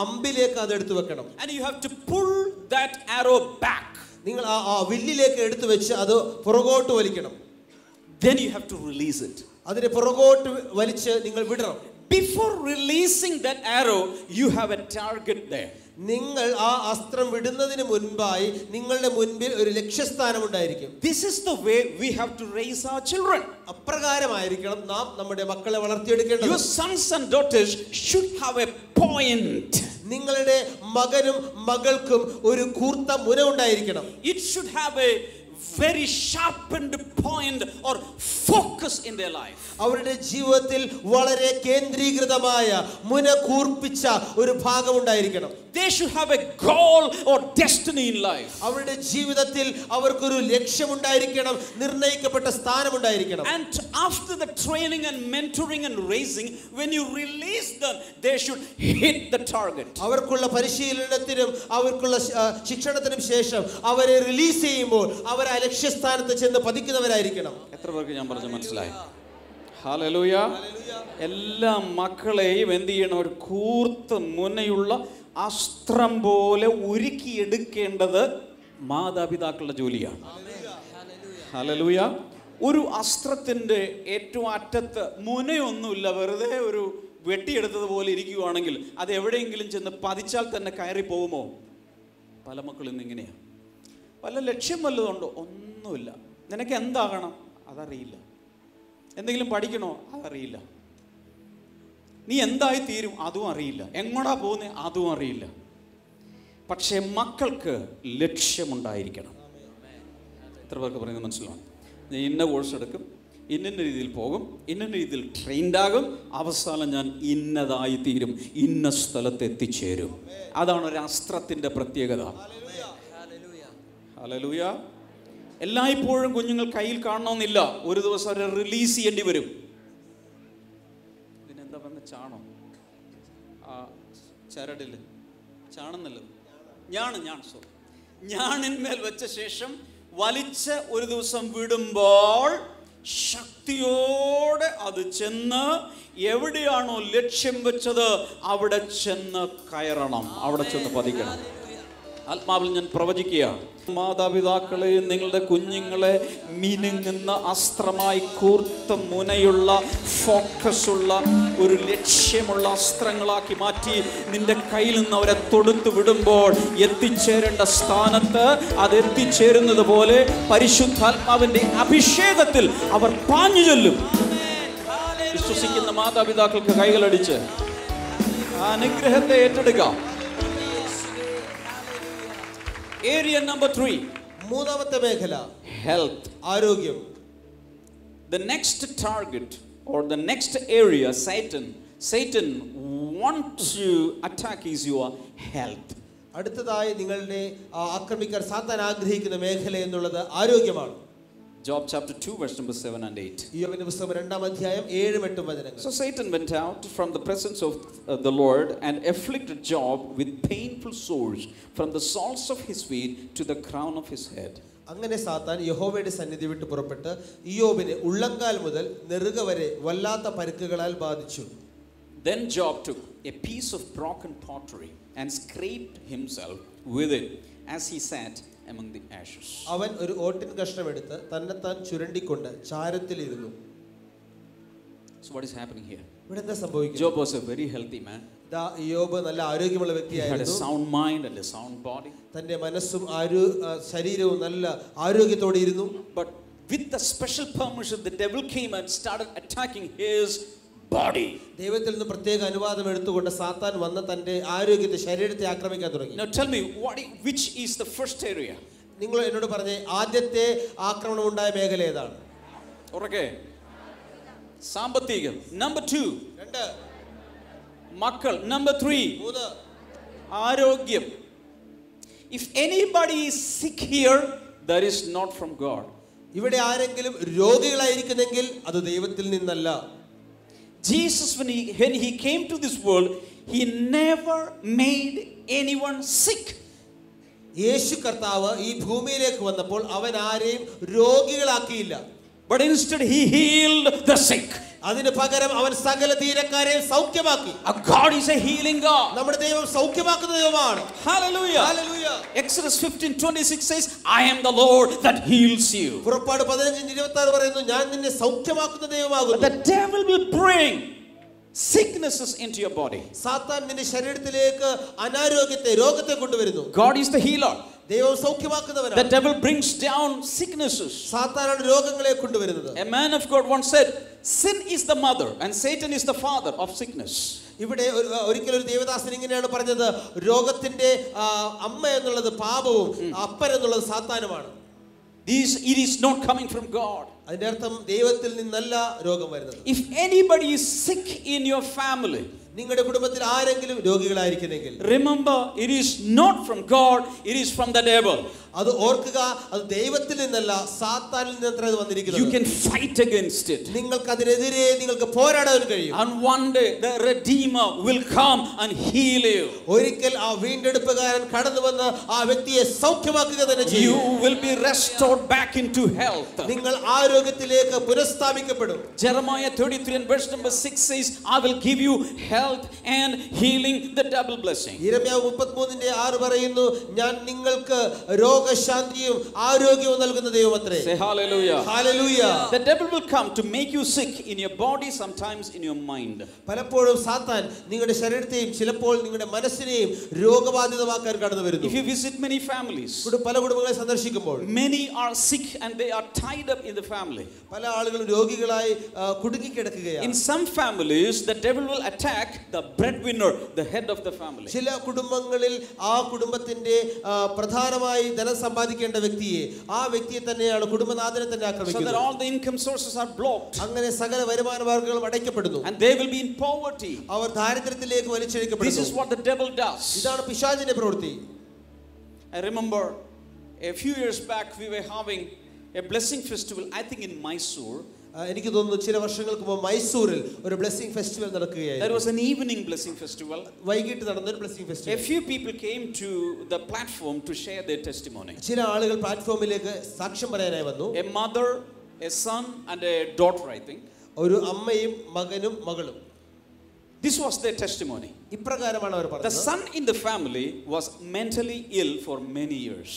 അമ്പിലേക്ക് അത് എടുത്തു വെക്കണം. And you have to pull that arrow back. നിങ്ങൾ ആ വില്ലിലേക്ക് എടുത്തു വെച്ച് അത് പുറകോട്ട് വലിക്കണം. Then you have to release it. അതിനെ പുറകോട്ട് വലിച്ച് നിങ്ങൾ വിടണം Before releasing that arrow, you have a target there. നിങ്ങൾ ആ അസ്ത്രം വിടുന്നതിന് മുൻപായി നിങ്ങളുടെ മുൻപിൽ ഒരു ലക്ഷ്യസ്ഥാനം ഉണ്ടായിരിക്കും This is the way we have to raise our children. അപ്രകാരമായിരിക്കണം നാം നമ്മുടെ മക്കളെ വളർത്തിയെടുക്കേണ്ടത് Your sons and daughters should have a point. നിങ്ങളുടെ മകനും മകൾക്കും ഒരു കൂർത്ത മുന ഉണ്ടായിരിക്കണം It should have a very sharpened point or focus in their life. അവരുടെ ജീവിതത്തിൽ വളരെ കേന്ദ്രീകൃതമായ മുന കൂർപ്പിച്ച ഒരു ഭാഗം ഉണ്ടായിരിക്കണം They should have a goal or destiny in life. അവരുടെ ജീവിതത്തിൽ അവർക്കൊരു ലക്ഷ്യമുണ്ടായിരിക്കണം നിർണയിക്കപ്പെട്ട സ്ഥാനമുണ്ടായിരിക്കണം And after the training and mentoring and raising, when you release them, they should hit the target. അവർക്കുള്ള പരിശീലനത്തിനും അവർക്കുള്ള ശ- ആ, ശിക്ഷണത്തിനും ശേഷം അവരെ റിലീസ് ചെയ്യുമ്പോൾ അവർ ആ ലക്ഷ്യസ്ഥാനത്ത് ചെന്ന് പതിക്കുന്നവരായിരിക്കണം. എത്ര പേർക്ക് ഞാൻ പറഞ്ഞു മനസ്സിലായി? ഹല്ലേലൂയ. എല്ലാ മക്കളെയും എന്ത് ചെയ്യണം? ഒരു കൂർത്ത് മുനയുള്ള അസ്ത്രം പോലെ ഒരുക്കിയെടുക്കേണ്ടത് മാതാപിതാക്കളുടെ ജോലിയാണ്. ഹല്ലേലൂയ. ഒരു അസ്ത്രത്തിന്റെ ഏറ്റവും അറ്റത്ത് മുനയൊന്നുമില്ല. വെറുതെ ഒരു വെട്ടിയെടുത്തതുപോലെ ഇരിക്കുകയാണെങ്കിൽ അത് എവിടെയെങ്കിലും ചെന്ന് പതിച്ചാൽ തന്നെ കയറി പോകുമോ പല മക്കളും ഇന്ന് ഇങ്ങനെയാണ് വല്ല ലക്ഷ്യം വല്ലതുണ്ടോ? ഒന്നുമില്ല. നിനക്ക് എന്താകണം അതറിയില്ല. എന്തെങ്കിലും പഠിക്കണോ? അതറിയില്ല. നീ എന്തായി തീരും? അതും അറിയില്ല. എങ്ങോട്ടാ പോകുന്നത് അതും അറിയില്ല. പക്ഷേ മക്കൾക്ക് ലക്ഷ്യമുണ്ടായിരിക്കണം. എത്ര പേർക്ക് പറയുന്നത് മനസ്സിലാവും? ഞാൻ ഇന്ന കോഴ്സ് എടുക്കും ഇന്ന രീതിയിൽ പോകും ഇന്ന രീതിയിൽ ട്രെയിൻഡ് ആകും അവസാനം ഞാൻ ഇന്നതായി തീരും ഇന്ന സ്ഥലത്ത് എത്തിച്ചേരും. അതാണ് ഒരു അസ്ത്രത്തിന്റെ പ്രത്യേകത. ഹലലൂയ എല്ലായ്പ്പോഴും കുഞ്ഞുങ്ങൾ കയ്യിൽ കാണണമെന്നില്ല. ഒരു ദിവസം അവരെ റിലീസ് ചെയ്യേണ്ടി വരും. ഇതിനെന്താ പറഞ്ഞ ചാണോ? ആ ചരടിൽ. ചാണെന്നല്ലത് ഞാണ് ഞാൻ സോറി ഞാണിന്മേൽ വെച്ച ശേഷം വലിച്ച ഒരു ദിവസം വിടുമ്പോൾ ശക്തിയോടെ അത് ചെന്ന് എവിടെയാണോ ലക്ഷ്യം വെച്ചത് അവിടെ ചെന്ന് കയറണം. അവിടെ ചെന്ന് പതിക്കണം. ആത്മാവിൽ ഞാൻ പ്രവചിക്കുകയാണ് മാതാപിതാക്കളെ നിങ്ങളുടെ കുഞ്ഞുങ്ങളെ മിനുങ്ങുന്ന അസ്ത്രമായി കൂർത്ത മുനയുള്ള ഫോക്കസുള്ള ഒരു ലക്ഷ്യമുള്ള അസ്ത്രങ്ങളാക്കി മാറ്റി നിന്റെ കയ്യിൽ നിന്ന് അവരെ തൊടുത്തു വിടുമ്പോൾ എത്തിച്ചേരേണ്ട സ്ഥാനത്ത് അത് എത്തിച്ചേരുന്നത് പോലെ പരിശുദ്ധാത്മാവിന്റെ അഭിഷേകത്തിൽ അവർ പാഞ്ഞു ചൊല്ലും. വിശ്വസിക്കുന്ന മാതാപിതാക്കൾക്ക് കൈകളടിച്ച് അനുഗ്രഹത്തെ ഏറ്റെടുക്കാം. ഏരിയ നമ്പർ ത്രീ മൂന്നാമത്തെ മേഖല ഹെൽത്ത് ആരോഗ്യം the next target or the next area satan satan wants to attack is your health അടുത്തതായി നിങ്ങളുടെ ആ, ആക്രമിക്കാൻ സാത്താൻ ആഗ്രഹിക്കുന്ന മേഖല എന്നുള്ളത് ആരോഗ്യമാണ് job chapter 2 verse number 7 and 8 യോബിന്റെ പുസ്തകം രണ്ടാം അധ്യായം ഏഴും എട്ടും വചനങ്ങൾ so satan went out from the presence of uh, the lord and afflicted job with painful sores from the soles of his feet to the crown of his head അങ്ങനെ സാത്താൻ യഹോവയുടെ സന്നിധി വിട്ട് പുറപ്പെട്ട് ഇയോബിനെ ഉള്ളങ്കാൽ മുതൽ നെറുക വരെ വല്ലാത്ത പരുക്കുകളാൽ ബാധിച്ചു Then Job took a piece of broken pottery and scraped himself with it as he sat among the ashes. അവൻ ഒരു ഓട്ടിൻ കഷ്ണമെടുത്ത് തന്നെത്താൻ ചുരണ്ടിക്കൊണ്ട് ചാരത്തിലിരുന്നു So, what is happening here? ഇവിടെ എന്താ സംഭവിക്കുന്നത് Job was a very healthy man. ഇതാ ഇയോബ് നല്ല ആരോഗ്യമുള്ള He had a sound mind and a sound body. തന്റെ മനസ്സും aaru shariravum ശരീരവും നല്ല ആരോഗ്യത്തോടെ ഇരുന്നു But with the special permission, the devil came and started attacking his body. ദൈവത്തിൽ നിന്ന് പ്രത്യേക അനുവാദം എടുത്തുകൊണ്ട് സാത്താൻ വന്ന തന്റെ ആരോഗ്യത്തെ ശരീരത്തെ ആക്രമിക്കാൻ തുടങ്ങി. Now, tell me, what, which is the first area? നിങ്ങൾ എന്നോട് പറഞ്ഞേ ആദ്യത്തെ ആക്രമണം ഉണ്ടായ മേഖല ഏതാണ്? ഓക്കേ സാമ്പത്തികം. നമ്പർ 2 രണ്ട്. മക്കൾ. നമ്പർ 3 മൂന്ന്. ആരോഗ്യം. If anybody is sick here that is not from God ഇവിടെ ആരെങ്കിലും രോഗികളായിരിക്കുന്നെങ്കിൽ അത് ദൈവത്തിൽ നിന്നല്ല. Jesus, when he, when he came to this world, he never made anyone sick. യേശു കർത്താവ് ഈ ഭൂമിയിലേക്ക് വന്നപ്പോൾ അവൻ ആരെയും രോഗികളാക്കിയില്ല But instead, he healed the sick. അതിന് പകരം അവൻ സകല തീരക്കാരെയും സൗഖ്യമാക്കി Our God is a healing God. നമ്മുടെ ദൈവം സൗഖ്യമാക്കുന്ന ദൈവമാണ് Hallelujah. Hallelujah. Exodus 15 26 says, I am the Lord that heals you. പുറപ്പാട് പതിനഞ്ചിന് ഇരുപത്തി ആറ് പറയുന്നു ഞാൻ നിന്നെ സൗഖ്യമാക്കുന്ന ദൈവമാകുന്നു The devil will bring sicknesses into your body. സാത്താൻ നിന്റെ ശരീരത്തിലേക്ക് അനാരോഗ്യത്തെ രോഗത്തെ കൊണ്ടുവരുന്നു God is the healer. ദൈവം The സൗഖ്യമാക്കുന്നവനാണ് devil brings down sicknesses. സാത്താനാണ് രോഗങ്ങളെ കൊണ്ടുവരുന്നത് A man of God once said, Sin is the mother and Satan is the father of sickness. ഇവിടെ ഒരു ഒരിക്കലും ഒരു ദേവദാസൻ ഇങ്ങനെയാണ് പറഞ്ഞത് രോഗത്തിന്റെ ആ, അമ്മ എന്നുള്ളത് പാപവും അപ്പൻ എന്നുള്ളത് സാത്താനുമാണ് These, it is not coming from God. അതിന്റെ അർത്ഥം ദൈവത്തിൽ നിന്നല്ല രോഗം വരുന്നത് If anybody is sick in your family, നിങ്ങളുടെ കുടുംബത്തിൽ ആരെങ്കിലും രോഗികളായിരിക്കുന്നെങ്കിൽ remember it is not from God, it is from the devil. അത് ഓർക്കുക അത് ദൈവത്തിൽ നിന്നല്ല സാത്താനിൽ നിന്നത്ര അത് You can fight against it. നിങ്ങൾക്ക് അതിനെതിരെ നിങ്ങൾക്ക് പോരാടാൻ കഴിയും And one day the Redeemer will come and heal you. ഒരിക്കൽ ആ വീണ്ടെടുപ്പുകാരൻ കടന്നു വന്ന് ആ വ്യക്തിയെ സൗഖ്യമാക്കുക തന്നെ ചെയ്യും You will be restored back into health. നിങ്ങൾ ആരോഗ്യത്തിലേക്ക് പുനഃസ്ഥാപിക്കപ്പെടും Jeremiah 33 and verse number 6 says, I will give you health and healing, the double blessing. ഇരമ്യാവ് മുപ്പത്തിമൂന്നിന്റെ ആറ് പറയുന്നു ഞാൻ നിങ്ങൾക്ക് രോഗശാന്തിയും ആരോഗ്യവും നൽകുന്ന ദൈവം അത്രേ Say hallelujah. Hallelujah The devil will come to make you sick in your body, sometimes in your mind. പലപ്പോഴും സാത്താൻ നിങ്ങളുടെ ശരീരത്തെയും ചിലപ്പോൾ നിങ്ങളുടെ മനസ്സിനെയും രോഗബാധിതമാക്കാൻ കടന്നു വരുന്നു If you visit many families, കുടു- പല കുടുംബങ്ങളെ സന്ദർശിക്കുമ്പോൾ many are sick and they are tied up in the family. പല ആളുകളും രോഗികളായി ആ, കുടുങ്ങിക്കിടക്കുകയാണ് In some families, the devil will attack the breadwinner, the head of the family. ചില കുടുംബങ്ങളിൽ ആ കുടുംബത്തിന്റെ ആ, പ്രധാനമായി ധനം സമ്പാദിക്കേണ്ട വ്യക്തിയെ ആ വ്യക്തിയെ തന്നെയാണ് കുടുംബനാഥനെ തന്നെ So that ആക്രമിക്കുന്നത് all the income sources are blocked അങ്ങനെ സകല വരുമാന മാർഗങ്ങളും അടയ്ക്കപ്പെടുന്നു and they will be in poverty. Our ദാരിദ്ര്യത്തിലേക്ക് This വലിച്ചഴിക്കപ്പെടുന്നു is what the devil does. ഇതാണ് പിശാചിന്റെ പ്രവൃത്തി I remember a few years back we were having a blessing festival, I think in Mysore. ആ, എനിക്ക് തോന്നുന്നു ചില വർഷങ്ങൾക്ക് മുമ്പ് മൈസൂരിൽ ഒരു ബ്ലെസ്സിംഗ് ഫെസ്റ്റിവൽ There നടക്കുകയായിരുന്നു was an evening blessing festival. വൈകിട്ട് നടന്ന ഒരു blessing A festival few people came to the platform to share their testimony. ചില ആളുകൾ പ്ലാറ്റ്ഫോമിലേക്ക് സാക്ഷ്യം പറയാനായി വന്നു A mother, a son, and a daughter, I think. ഒരു അമ്മയും മകനും മകളും This was their testimony. ഇപ്രകാരമാണ് അവർ The പറഞ്ഞത് son in the family was mentally ill for many years.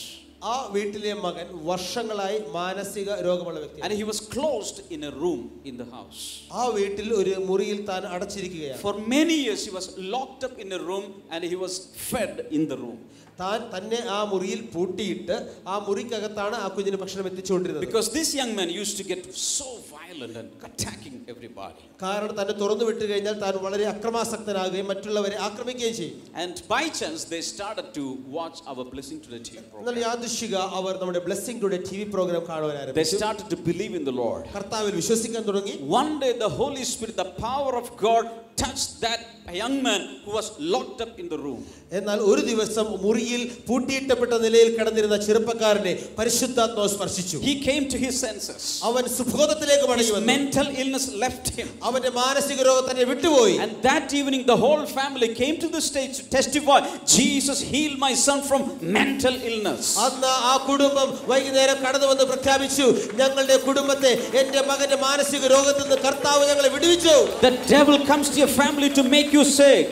ആ വീട്ടിലെ മകൻ വർഷങ്ങളായി മാനസിക രോഗമുള്ള വ്യക്തി And he was closed in a room in the house. ആ വീട്ടിൽ ഒരു മുറിയിൽ താൻ അടച്ചിരിക്കുകയാണ് For many years, he was locked up in a room and he was fed in the room. താൻ തന്നെ ആ മുറിയിൽ പൂട്ടിയിട്ട് ആ മുറിക്കകത്താണ് ആ കുഞ്ഞിന് ഭക്ഷണം എത്തിച്ചുകൊണ്ടിരുന്നത് Because this young man used to get so violent and attacking everybody. കാരണം തന്നെ തുറന്നു വിട്ടു കഴിഞ്ഞാൽ താൻ വളരെ അക്രമാസക്തനാകുകയും മറ്റുള്ളവരെ ആക്രമിക്കുകയും ചെയ്യും And by chance, they started to watch our Blessing to the TV program. എന്നാൽ യാദൃശിക അവർ നമ്മുടെ blessing today T V programme കാണുവാൻ They ആരംഭിച്ചു started to believe in the Lord. കർത്താവിൽ വിശ്വസിക്കാൻ തുടങ്ങി One day, the Holy Spirit, the power of God, touched that young man who was locked up in the room. എന്നാൽ ഒരു ദിവസം മുറിയിൽ പൂട്ടിയിട്ടപ്പെട്ട നിലയിൽ കിടന്നിരുന്ന ചെറുപ്പക്കാരനെ പരിശുദ്ധാത്മാവ് സ്പർശിച്ചു He came to his senses. അവൻ സുബോധത്തിലേക്ക് മടങ്ങി His വന്നു mental illness left him. അവന്റെ മാനസിക രോഗം തന്നെ വിട്ടുപോയി And that evening, the whole family came to the stage to testify Jesus healed my son from mental illness. അന്ന് ആ കുടുംബം വൈകുന്നേരം കടന്നു വന്ന് പ്രഖ്യാപിച്ചു ഞങ്ങളുടെ കുടുംബത്തെ എന്റെ മകന്റെ മാനസിക രോഗത്തിൽ നിന്ന് കർത്താവ് ഞങ്ങളെ വിടുവിച്ചു The devil comes to your family to make you sick.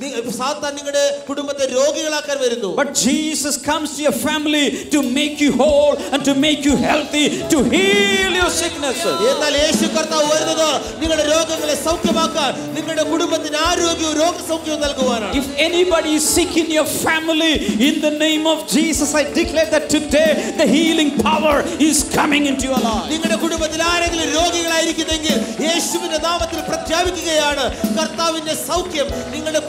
നി- സാത്താൻ നിങ്ങളുടെ കുടുംബത്തെ രോഗികളാക്കാൻ വരുന്നു But Jesus comes to your family to make you whole and to make you healthy, to heal your sicknesses. എന്നാൽ യേശു കർത്താവ് വരുന്നത് നിങ്ങളുടെ രോഗങ്ങളെ സൗഖ്യമാക്കാൻ നിങ്ങളുടെ കുടുംബത്തിന് ആരോഗ്യവും രോഗസൗഖ്യവും നൽകുവാനാണ് If anybody is sick in your family, in the name of Jesus, I declare that today the healing power is coming into your life. നിങ്ങളുടെ കുടുംബത്തിൽ ആരെങ്കിലും രോഗികളായിരിക്കുന്നെങ്കിൽ യേശുവിന്റെ നാമത്തിൽ പ്രഖ്യാപിക്കുകയാണ് കർത്താവിന്റെ സൗഖ്യം നിങ്ങളുടെ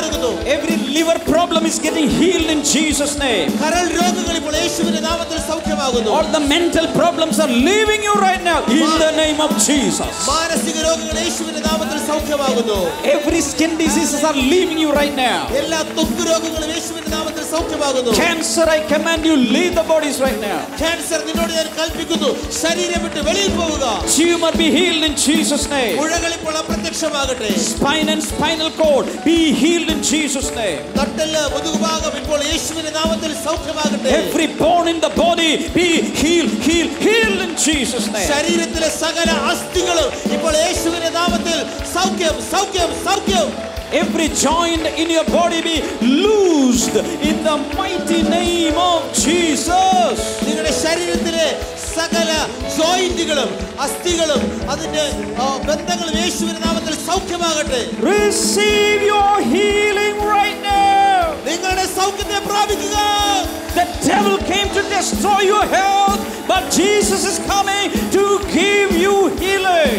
വിട്ടുമാറുന്നു Every liver problem is getting healed in Jesus' name. കരൾ രോഗങ്ങൾ ഇപ്പോൾ യേശുവിന്റെ നാമത്തിൽ സൗഖ്യമാകുന്നു All the mental problems are leaving you right now in the name of Jesus. മാനസിക രോഗങ്ങൾ യേശുവിന്റെ നാമത്തിൽ സൗഖ്യമാകുന്നു Every skin diseases are leaving you right now. എല്ലാ ത്വക്ക് രോഗങ്ങളും യേശുവിന്റെ നാമത്തിൽ സൗഖ്യമാകുന്നു Cancer, I command you, leave the bodies right now. Cancer നിന്നോട് ഞാൻ കൽപ്പിക്കുന്നു ശരീരം വിട്ട് വെളിയിൽ പോവുക Tumor be healed in Jesus' name. മുഴകൾ ഇപ്പോൾ അപ്രത്യക്ഷമാകട്ടെ Spine and spinal cord be healed in Jesus' name. നട്ടല് മുതുകുഭാഗം ഇപ്പോൾ യേശുവിന്റെ നാമത്തിൽ സൗഖ്യമാകട്ടെ Every bone in the body be healed, healed, healed in Jesus' name. ശരീരത്തിലെ സകല അസ്ഥികളും ഇപ്പോൾ യേശുവിന്റെ നാമത്തിൽ സൗഖ്യം സൗഖ്യം സൗഖ്യം Every joint in your body be loosed in the mighty name of Jesus. നിങ്ങളുടെ ശരീരത്തിലെ സകല ജോയിന്റുകളും അസ്ഥികളും അതിന്റെ ബന്ധങ്ങളും യേശുവിന്റെ നാമത്തിൽ സൗഖ്യമാകട്ടെ Receive your healing right now. നിങ്ങളുടെ സൗഖ്യത്തെ പ്രാപിക്കുക The devil came to destroy your health, but Jesus is coming to give you healing.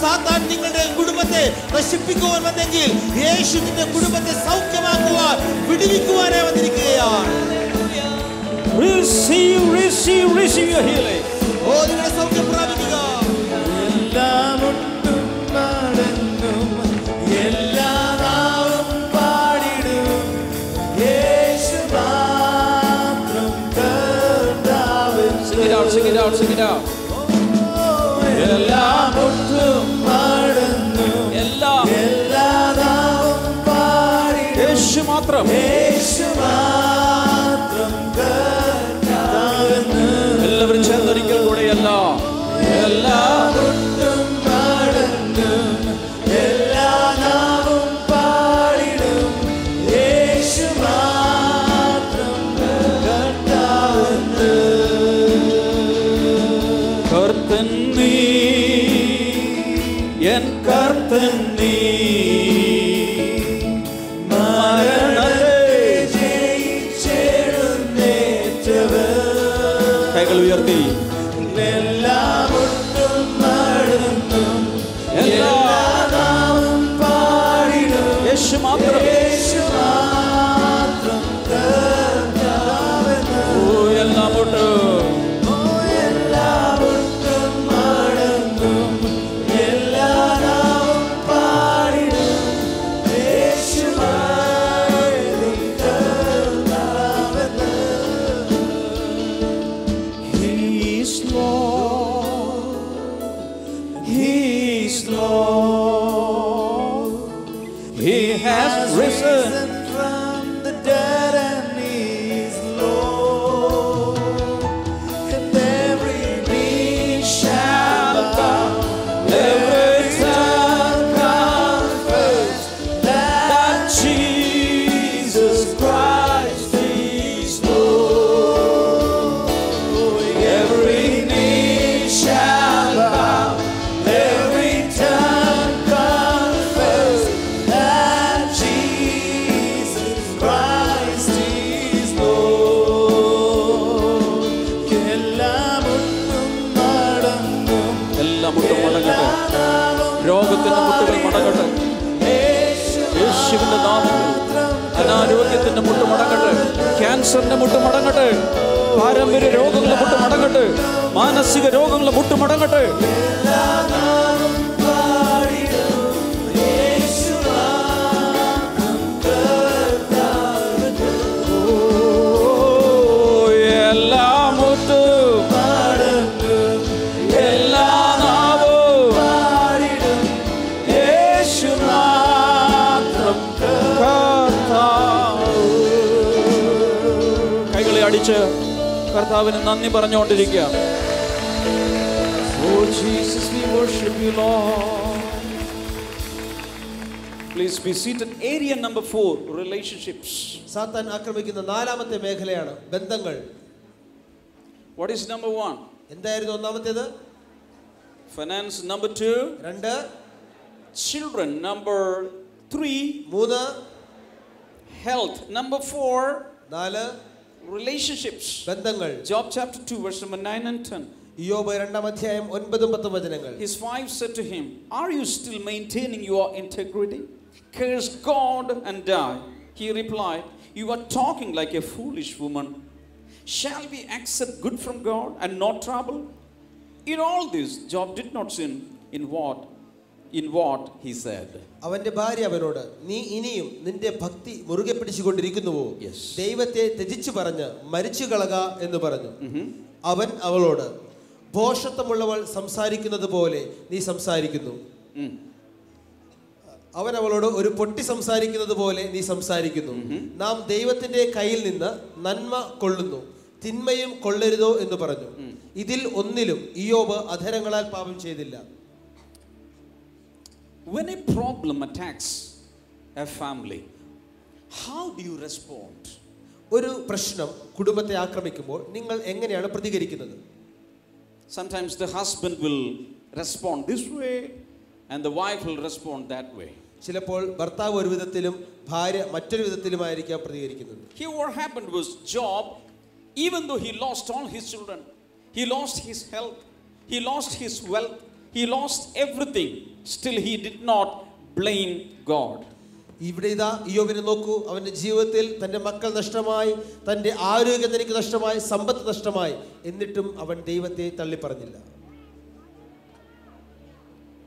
സാത്താൻ നിങ്ങളുടെ കുടുംബത്തെ നശിപ്പിക്കുവാൻ വന്നെങ്കിൽ യേശു നിന്റെ കുടുംബത്തെ സൗഖ്യമാക്കുവാൻ വിടുവിക്കുവാനായി വന്നിരിക്കുകയാണ് Receive, receive, receive your healing. ഓ നിങ്ങളുടെ സൗഖ്യം പ്രാപിക്കുക എല്ലാമുട്ടും നടന്നും എല്ലാ നാവും പാടിടും യേശു മാത്രം കർത്താവിൻ Sing it out, sing it out, sing it out. saya Keluyur Ti ക്യാൻസറിന്റെ മുട്ട് മടങ്ങട്ടെ പാരമ്പര്യ രോഗങ്ങളുടെ മുട്ട് മടങ്ങട്ടെ മാനസിക രോഗങ്ങളെ മുട്ട് മടങ്ങട്ടെ കൈകളെ അടിച്ച് കർത്താവിന് നന്ദി പറഞ്ഞുകൊണ്ടിരിക്കുക Oh Jesus, we worship you, Lord. Please be seated. Area number four relationships. സാത്താൻ ആക്രമിക്കുന്ന നാലാമത്തെ മേഖലയാണ് ബന്ധങ്ങൾ What is number one? എന്തായിരുന്നു ഒന്നാമത്തേത് Finance number two. രണ്ട് Children number three. മൂന്ന് Health number four. നാല് Relationships. ബന്ധങ്ങൾ Job chapter 2, verse number 9 and 10. യോബ് രണ്ടാം അധ്യായം ഒൻപതും പത്തും വചനങ്ങൾ His wife said to him, Are you still maintaining your integrity? Curse God and die. He replied, You are talking like a foolish woman. Shall we accept good from God and not trouble? In all this, Job did not sin in what? In what he said. അവന്റെ ഭാര്യ അവനോട് നീ ഇനിയും നിന്റെ ഭക്തി മുറുകെ പിടിച്ചുകൊണ്ടിരിക്കുന്നുവോ. ദൈവത്തെ ത്യജിച്ചു പറഞ്ഞ് മരിച്ചു കളക എന്ന് പറഞ്ഞു. അവൻ അവളോട് ഭോഷത്വമുള്ളവൾ സംസാരിക്കുന്നത് പോലെ നീ സംസാരിക്കുന്നു. Mm. അവൻ അവളോട് ഒരു പൊട്ടി സംസാരിക്കുന്നത് പോലെ നീ സംസാരിക്കുന്നു. നാം ദൈവത്തിന്റെ കയ്യിൽ നിന്ന് നന്മ കൊള്ളുന്നു തിന്മയും കൊള്ളരുതോ എന്ന് പറഞ്ഞു. ഇതിൽ ഒന്നിലും ഇയോബ് അധരങ്ങളാൽ പാപം ചെയ്തില്ല. When a problem attacks a family, how do you respond? ഒരു പ്രശ്നം കുടുംബത്തെ ആക്രമിക്കുമ്പോൾ നിങ്ങൾ എങ്ങനെയാണ് പ്രതികരിക്കുന്നത് Sometimes the husband will respond this way and the wife will respond that way. ചിലപ്പോൾ ഭർത്താവ് ഒരു വിധത്തിലും ഭാര്യ മറ്റൊരു വിധത്തിലുമായിരിക്കാം പ്രതികരിക്കുന്നത് Here, what happened was Job Even though he lost all his children, he lost his health, he lost his wealth, he lost everything, Still he did not blame God ഇവിടെ ഇതാ ഇയോബിനെ നോക്കൂ. അവന്റെ ജീവിതത്തിൽ തന്റെ മക്കൾ നഷ്ടമായി തന്റെ ആരോഗ്യം തനിക്ക് നഷ്ടമായി സമ്പത്ത് നഷ്ടമായി. എന്നിട്ടും അവൻ ദൈവത്തെ തള്ളിപ്പറഞ്ഞില്ല.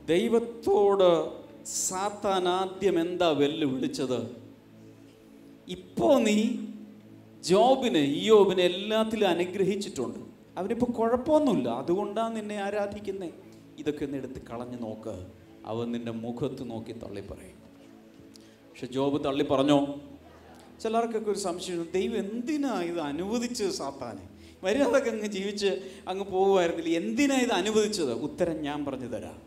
ദൈവത്തോട് സാത്താൻ ആദ്യം എന്താ വെല്ലുവിളിച്ചത്? ഇപ്പോ നീ ജോബിനെ ഇയോബിനെ എല്ലാത്തിലും അനുഗ്രഹിച്ചിട്ടുണ്ട്. അവനിപ്പോൾ കുഴപ്പമൊന്നുമില്ല. അതുകൊണ്ടാണ് നിന്നെ ആരാധിക്കുന്നേ? ഇതൊക്കെ ഒന്ന് എടുത്ത് കളഞ്ഞു നോക്ക്. അവൻ നിന്റെ മുഖത്ത് നോക്കി തള്ളിപ്പറയും പക്ഷെ ജോബ് തള്ളി പറഞ്ഞോ? ചിലർക്കൊക്കെ ഒരു സംശയം ദൈവം എന്തിനാ ഇത് അനുവദിച്ചത് സാത്താനെ? മര്യാദയ്ക്ക് അങ്ങ് ജീവിച്ച് അങ്ങ് പോകുമായിരുന്നില്ല? എന്തിനാ ഇത് അനുവദിച്ചത്? ഉത്തരം ഞാൻ പറഞ്ഞു തരാം.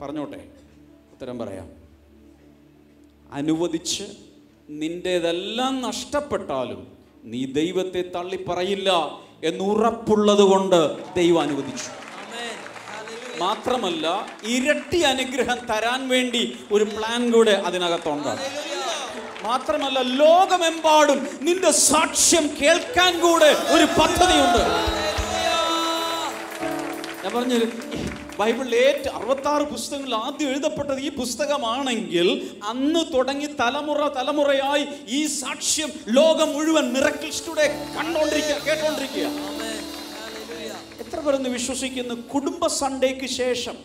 പറഞ്ഞോട്ടെ ഉത്തരം പറയാം. അനുവദിച്ച് നിന്റേതെല്ലാം നഷ്ടപ്പെട്ടാലും നീ ദൈവത്തെ തള്ളി പറയില്ല എന്നുറപ്പുള്ളത് കൊണ്ട് ദൈവം അനുവദിച്ചു. മാത്രമല്ല ഇരട്ടി അനുഗ്രഹം തരാൻ വേണ്ടി ഒരു പ്ലാൻ കൂടെ അതിനകത്തുണ്ട്. മാത്രമല്ല ലോകമെമ്പാടും നിന്റെ സാക്ഷ്യം കേൾക്കാൻ കൂടെ ഒരു പദ്ധതിയുണ്ട്. ഞാൻ പറഞ്ഞു ബൈബിളിൽ ഏറ്റവും അറുപത്തി ആറ് പുസ്തകങ്ങളിൽ ആദ്യം എഴുതപ്പെട്ടത് ഈ പുസ്തകമാണെങ്കിൽ അന്ന് തുടങ്ങി തലമുറ തലമുറയായി ഈ സാക്ഷ്യം ലോകം മുഴുവൻ മിറക്കിൾസ്റ്റുടെ കണ്ടോണ്ടിരിക്കുക കേട്ടോണ്ടിരിക്കുക. എത്ര പേരൊന്ന് വിശ്വസിക്കുന്നു? കുടുംബ സൺഡേക്ക് ശേഷം.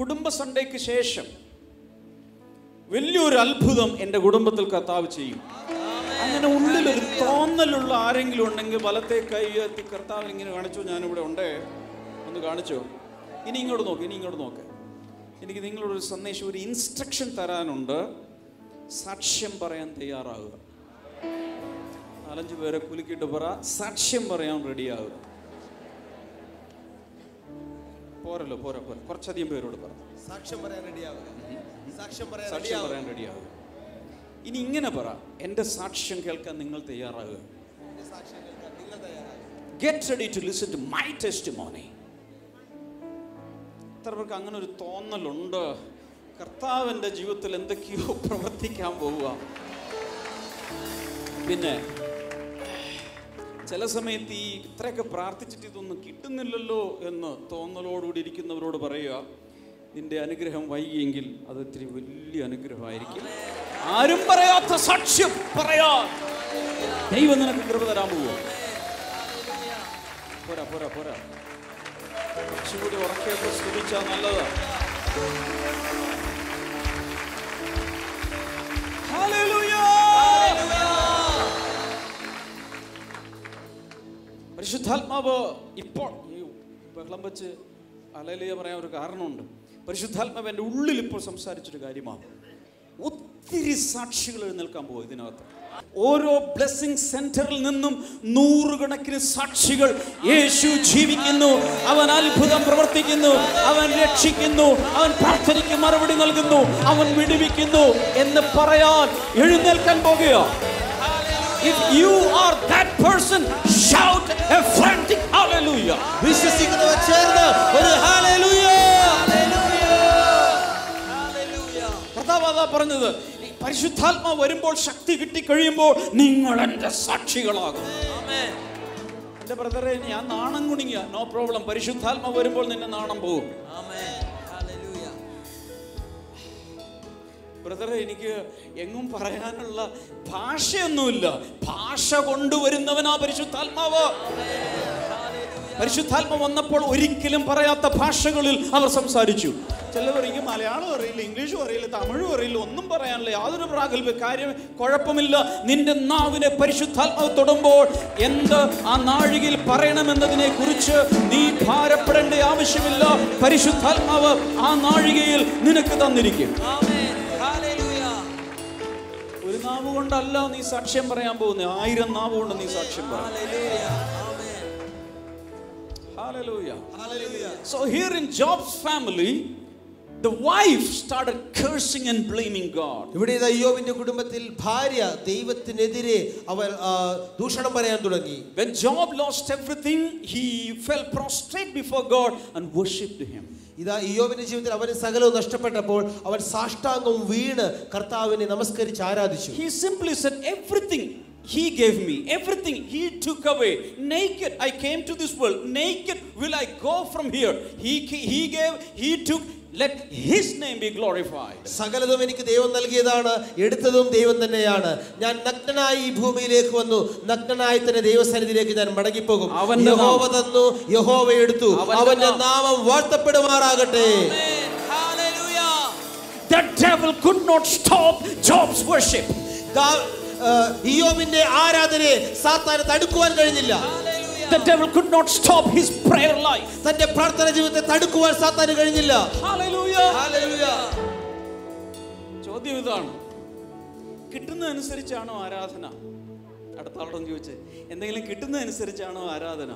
കുടുംബ സൺഡേക്ക് ശേഷം. വലിയൊരു അത്ഭുതം എന്റെ കുടുംബത്തിൽ കർത്താവ് ചെയ്യും. അങ്ങനെ ഉള്ളിലൊരു തോന്നലുള്ള ആരെങ്കിലും ഉണ്ടെങ്കിൽ വലത്തെ കൈ എത്തി കർത്താവ് ഇങ്ങനെ കാണിച്ചു ഞാനിവിടെ ഉണ്ടേ. ഒന്ന് കാണിച്ചു? ഇനി ഇങ്ങോട്ട് നോക്ക് ഇനി ഇങ്ങോട്ട് നോക്ക്. എനിക്ക് നിങ്ങളോടൊരു സന്ദേശം ഒരു ഇൻസ്ട്രക്ഷൻ തരാനുണ്ട്. സാക്ഷ്യം പറയാൻ തയ്യാറാകുക നാലഞ്ച് പേരെ കുലുക്കിയിട്ട് പറ. സാക്ഷ്യം പറയാൻ റെഡിയാകും. പോരല്ലോ പോരാ പോരാ. കുറച്ചധികം പേരോട് പറ. സാക്ഷ്യം പറയാൻ റെഡിയാകും. സാക്ഷ്യം പറയാൻ ഇനി ഇങ്ങനെ പറ. എന്റെ സാക്ഷ്യം കേൾക്കാൻ നിങ്ങൾ തയ്യാറാകുക. Get ready to listen to my test മോനെ എത്ര പേർക്ക് അങ്ങനെ ഒരു തോന്നലുണ്ട്. കർത്താവിന്റെ ജീവിതത്തിൽ എന്തൊക്കെയോ പ്രവർത്തിക്കാൻ പോവുക. പിന്നെ ചില സമയത്ത് ഈ ഇത്രയൊക്കെ പ്രാർത്ഥിച്ചിട്ട് ഇതൊന്നും കിട്ടുന്നില്ലല്ലോ എന്ന് തോന്നലോടുകൂടി ഇരിക്കുന്നവരോട് പറയുക നിന്റെ അനുഗ്രഹം വൈകിയെങ്കിൽ അത് ഇത്തിരി വലിയ അനുഗ്രഹമായിരിക്കും. ആരും പറയാത്ത സാക്ഷ്യം പറയാ. ദൈവം നിനക്ക് കൃപ തരാൻ പോവുക പോരാ പോരാ പോരാ. കുറച്ചുകൂടി ഉറക്കെയൊക്കെ സ്തുതിച്ചാൽ നല്ലതാ. പരിശുദ്ധാത്മാവ് ഇപ്പോൾ ഈ ബഹളം വെച്ച് അലലിയ പറയാൻ ഒരു കാരണമുണ്ട്. പരിശുദ്ധാത്മാവ് എന്റെ ഉള്ളിൽ ഇപ്പോൾ സംസാരിച്ചൊരു കാര്യമാണ്. ഒത്തിരി സാക്ഷികൾ എഴുന്നേൽക്കാൻ പോകും ഇതിനകത്ത്. ഓരോ ബ്ലെസ്സിങ് സെന്ററിൽ നിന്നും നൂറുകണക്കിന് സാക്ഷികൾ യേശു ജീവിക്കുന്നു. അവൻ അത്ഭുതം പ്രവർത്തിക്കുന്നു. അവൻ രക്ഷിക്കുന്നു. അവൻ പ്രാർത്ഥനയ്ക്ക് മറുപടി നൽകുന്നു. അവൻ വിടുവിക്കുന്നു എന്ന് പറയാൻ എഴുന്നേൽക്കാൻ പോകുക. If you are that person, shout a frantic hallelujah. വിശ്വസിക്കുന്നവർ ചേർന്ന് ഒരു ഹല്ലേലൂയ. കർത്താവ് പറഞ്ഞത് പരിശുദ്ധാത്മാ വരുമ്പോൾ ശക്തി കിട്ടി കഴിയുമ്പോൾ നിങ്ങൾ എന്റെ സാക്ഷികളാകും. എന്റെ ബ്രദറെ ഞാൻ നാണം കുണിങ്ങ നോ പ്രോബ്ലം. പരിശുദ്ധാത്മ വരുമ്പോൾ നിന്നെ നാണം പോകും. ബ്രദറെ എനിക്ക് എങ്ങും പറയാനുള്ള ഭാഷയൊന്നുമില്ല. ഭാഷ കൊണ്ടുവരുന്നവനാ പരിശുദ്ധാത്മാവ്. പരിശുദ്ധാത്മ വന്നപ്പോൾ ഒരിക്കലും പറയാത്ത ഭാഷകളിൽ അവർ സംസാരിച്ചു. ചിലവർ എനിക്ക് മലയാളം അറിയില്ല ഇംഗ്ലീഷും അറിയില്ല തമിഴും അറിയില്ല ഒന്നും പറയാനില്ല യാതൊരു പ്രാഗൽഭ്യ കാര്യം കുഴപ്പമില്ല. നിന്റെ നാവിനെ പരിശുദ്ധാത്മാവ് തൊടുമ്പോൾ എന്ത് ആ നാഴികയിൽ പറയണമെന്നതിനെ കുറിച്ച് നീ ഭാരപ്പെടേണ്ട ആവശ്യമില്ല. പരിശുദ്ധാത്മാവ് ആ നാഴികയിൽ നിനക്ക് തന്നിരിക്കും. കൊണ്ടല്ല നീ സാക്ഷ്യം പറയാൻ പോകുന്നത് ആയിരം നാവ് കൊണ്ട് നീ സാക്ഷ്യം പറയാം Hallelujah. So here in Job's family, the wife started cursing and blaming God. ഇവിടെ ഇതാ അയ്യോബിന്റെ കുടുംബത്തിൽ ഭാര്യ ദൈവത്തിനെതിരെ അവൾ ആ, ദൂഷണം പറയാൻ തുടങ്ങി When Job lost everything, he fell prostrate before God and worshipped him. ഇതാ ഇയോബിന്റെ ജീവിതത്തിൽ അവന് സകലവും നഷ്ടപ്പെട്ടപ്പോൾ അവൻ സാഷ്ടാംഗം വീണ് കർത്താവിനെ നമസ്കരിച്ച് ആരാധിച്ചു He simply said, Everything He gave me everything. He took away. Naked, I came to this world. Naked will I go from here. He, he gave, He took. Let His name be glorified. സകലതും എനിക്ക് ദൈവം നൽകിയതാണ് എടുത്തതും ദൈവം തന്നെയാണ് ഞാൻ നഗ്നനായി ഈ ഭൂമിയിലേക്ക് വന്നു നഗ്നനായി തന്നെ ദൈവസന്നിധിയിലേക്ക് ഞാൻ മടങ്ങിപ്പോകും അവന്റെ യഹോവ നാമം. തന്നു യഹോവ എടുത്തു അവന്റെ അവന്റെ നാമം. നാമം വാഴ്ത്തപ്പെടുമാറാകട്ടെ Amen. Hallelujah. The devil could not stop Job's worship. ഇയ്യോബിന്റെ ആരാധനയെ സാത്താന് തടുക്കുവാൻ കഴിഞ്ഞില്ല. The devil could not stop his prayer life. തന്റെ പ്രാർത്ഥന ജീവിതത്തെ തടുക്കുവാൻ സാത്താന് കഴിഞ്ഞില്ല. Hallelujah. Hallelujah. ചോദ്യം ഇതാണ്. കിട്ടുന്നതനുസരിച്ചാണോ ആരാധന? അടുത്ത ആളോടൊന്ന് ചോദിച്ചേ. എന്തെങ്കിലും കിട്ടുന്നതനുസരിച്ചാണോ ആരാധന?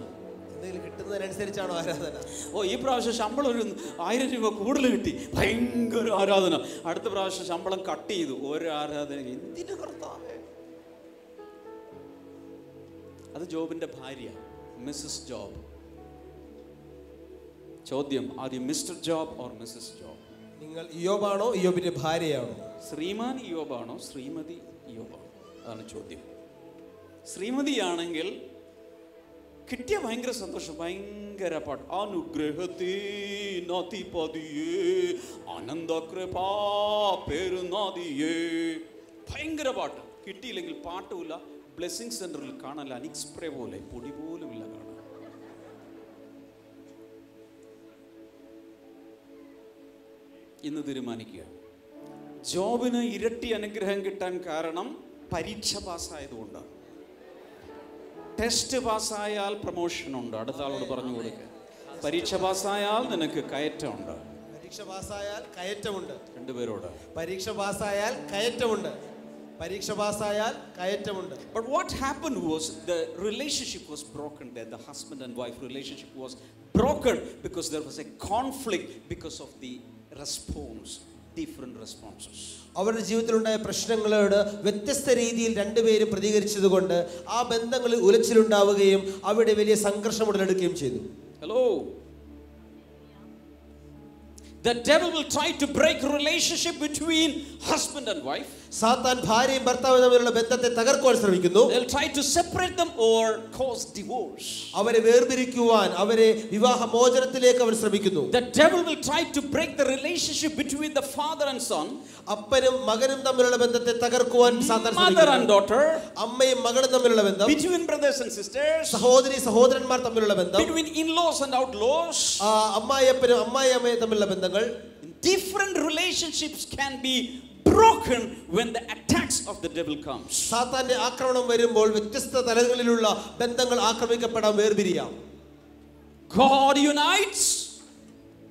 എന്തെങ്കിലും കിട്ടുന്നതിനനുസരിച്ചാണോ ആരാധന? ഓ ഈ പ്രാവശ്യം ശമ്പളം ഒരു ആയിരം രൂപ കൂടുതൽ കിട്ടി. ഭയങ്കര ആരാധന. അടുത്ത പ്രാവശ്യം ശമ്പളം കട്ട് ചെയ്തു. ഒരു ആരാധന. എന്തിനു കർത്താവേ? അത് ജോബിന്റെ ഭാര്യ മിസ്സസ് ജോബ്. ചോദ്യം are you Mr Job or Mrs Job നിങ്ങൾ ഇയോബാണോ ഇയോബിന്റെ ഭാര്യയാണോ? ശ്രീമാൻ യോബാണോ ശ്രീമതി യോബാണോ അതാണ് ചോദ്യം. ശ്രീമതിയാണെങ്കിൽ കിട്ടിയ ഭയങ്കര സന്തോഷം ഭയങ്കര പാട്ട് അനുഗ്രഹത്തിനതിപതിയേ അനന്തകൃപാ പെരുനാദിയേ ഭയങ്കര പാട്ട്. കിട്ടിയില്ലെങ്കിൽ പാട്ടുമില്ല ബ്ലെസ്സിങ് സെന്ററിൽ കാണാൻ അനിക്സ്പ്രേ പോലെ പൊടി പോലുമില്ല ഇല്ല കാണാൻ. ഇന്ന് തീരുമാനിക്കുക. ജോബിന് ഇരട്ടി അനുഗ്രഹം കിട്ടാൻ കാരണം പരീക്ഷ പാസ്സായതുകൊണ്ടാണ്. ടെസ്റ്റ് പാസ്സായാൽ പ്രൊമോഷൻ ഉണ്ട് അടുത്ത ആളോട് പറഞ്ഞു കൊടുക്കുക പരീക്ഷ പാസ്സായാൽ നിനക്ക് കയറ്റമുണ്ട്. പരീക്ഷ പാസ്സായാൽ കയറ്റമുണ്ട്. രണ്ടുപേരോട്. പരീക്ഷ പാസ്സായാൽ കയറ്റമുണ്ട്. പരീക്ഷ പാസ്സായാൽ കയറ്റമുണ്ട് But what happened was the relationship was broken there. The husband and wife relationship was broken because there was a conflict because of the response, different responses. അവരുടെ ജീവിതത്തിലുണ്ടായ പ്രശ്നങ്ങളോട് വ്യത്യസ്ത രീതിയിൽ രണ്ടുപേരും പ്രതികരിച്ചതുകൊണ്ട് ആ ബന്ധങ്ങളിൽ ഉലച്ചിലുണ്ടാവുകയും അവിടെ വലിയ സംഘർഷം ഉടലെടുക്കുകയും ചെയ്തു Hello. The devil will try to break relationship between husband and wife. സാത്താൻ ഭാര്യയും ഭർത്താവും തമ്മിലുള്ള ബന്ധത്തെ തകർക്കുവാൻ ശ്രമിക്കുന്നു They'll try to separate them or cause divorce. അവരെ വേർപിരിക്കുവാൻ അവരെ വിവാഹ മോചനത്തിലേക്ക് അവൻ ശ്രമിക്കുന്നു The devil will try to break the relationship between the father and son, അപ്പനും മകനും തമ്മിലുള്ള ബന്ധത്തെ തകർക്കുവാൻ സാത്താൻ mother and ശ്രമിക്കുന്നു daughter, അമ്മയും മകളും തമ്മിലുള്ള ബന്ധം between brothers and sisters, സഹോദരി സഹോദരന്മാർ തമ്മിലുള്ള ബന്ധം between in-laws and outlaws. ആ, അമ്മായിയപ്പനും അമ്മായിയമ്മയും തമ്മിലുള്ള ബന്ധങ്ങൾ Different relationships can be broken when the attacks of the devil comes. സാത്താന്റെ ആക്രമണം വരുമ്പോൾ വ്യത്യസ്ത തലങ്ങളിലുള്ള ബന്ധങ്ങൾ ആക്രമിക്കപ്പെടാൻ വേർപിരിയാം God unites,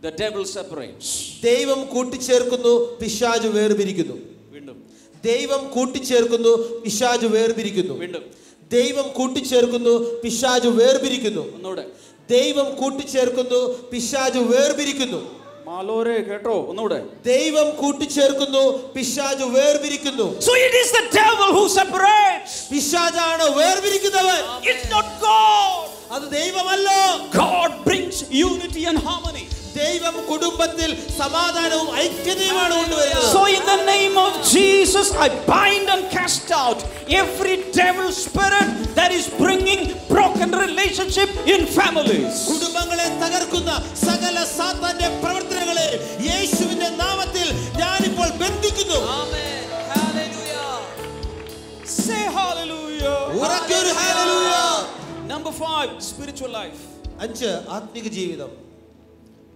the devil separates. ദൈവം കൂട്ടിച്ചേർക്കുന്നു പിശാച് വേർപിരിക്കുന്നു വീണ്ടും. ദൈവം കൂട്ടിച്ചേർക്കുന്നു പിശാച് വേർപിരിക്കുന്നു വീണ്ടും. ദൈവം കൂട്ടിച്ചേർക്കുന്നു പിശാച് വേർപിരിക്കുന്നു ഒന്നുകൂടെ. ദൈവം കൂട്ടിച്ചേർക്കുന്നു പിശാച് വേർപിരിക്കുന്നു മാലോരെ കേട്ടോ ഒന്നുകൂടെ ദൈവം കൂട്ടിച്ചേർക്കുന്നു പിശാജ് വേർപിരിക്കുന്നു So it is the devil who separates. പിശാജാണ് വേർപിരിക്കുന്നവൻ It's not God. അത് ദൈവമല്ല God brings unity and harmony. ദൈവം കുടുംബത്തിൽ സമാധാനവും ഐക്യതയുമാണ് കൊണ്ടുവരുന്നത് So in the name of Jesus, I bind and cast out every devil spirit that is bringing broken relationship in families. കുടുംബങ്ങളെ തകർക്കുന്ന സകല സാത്താന്റെ പ്രവർത്തനങ്ങളെ യേശുവിന്റെ നാമത്തിൽ ഞാനിപ്പോൾ ബന്ധിക്കുന്നു Say hallelujah. ഉറക്കെ ഒരു hallelujah. Number five, spiritual life. അഞ്ച് ആത്മിക ജീവിതം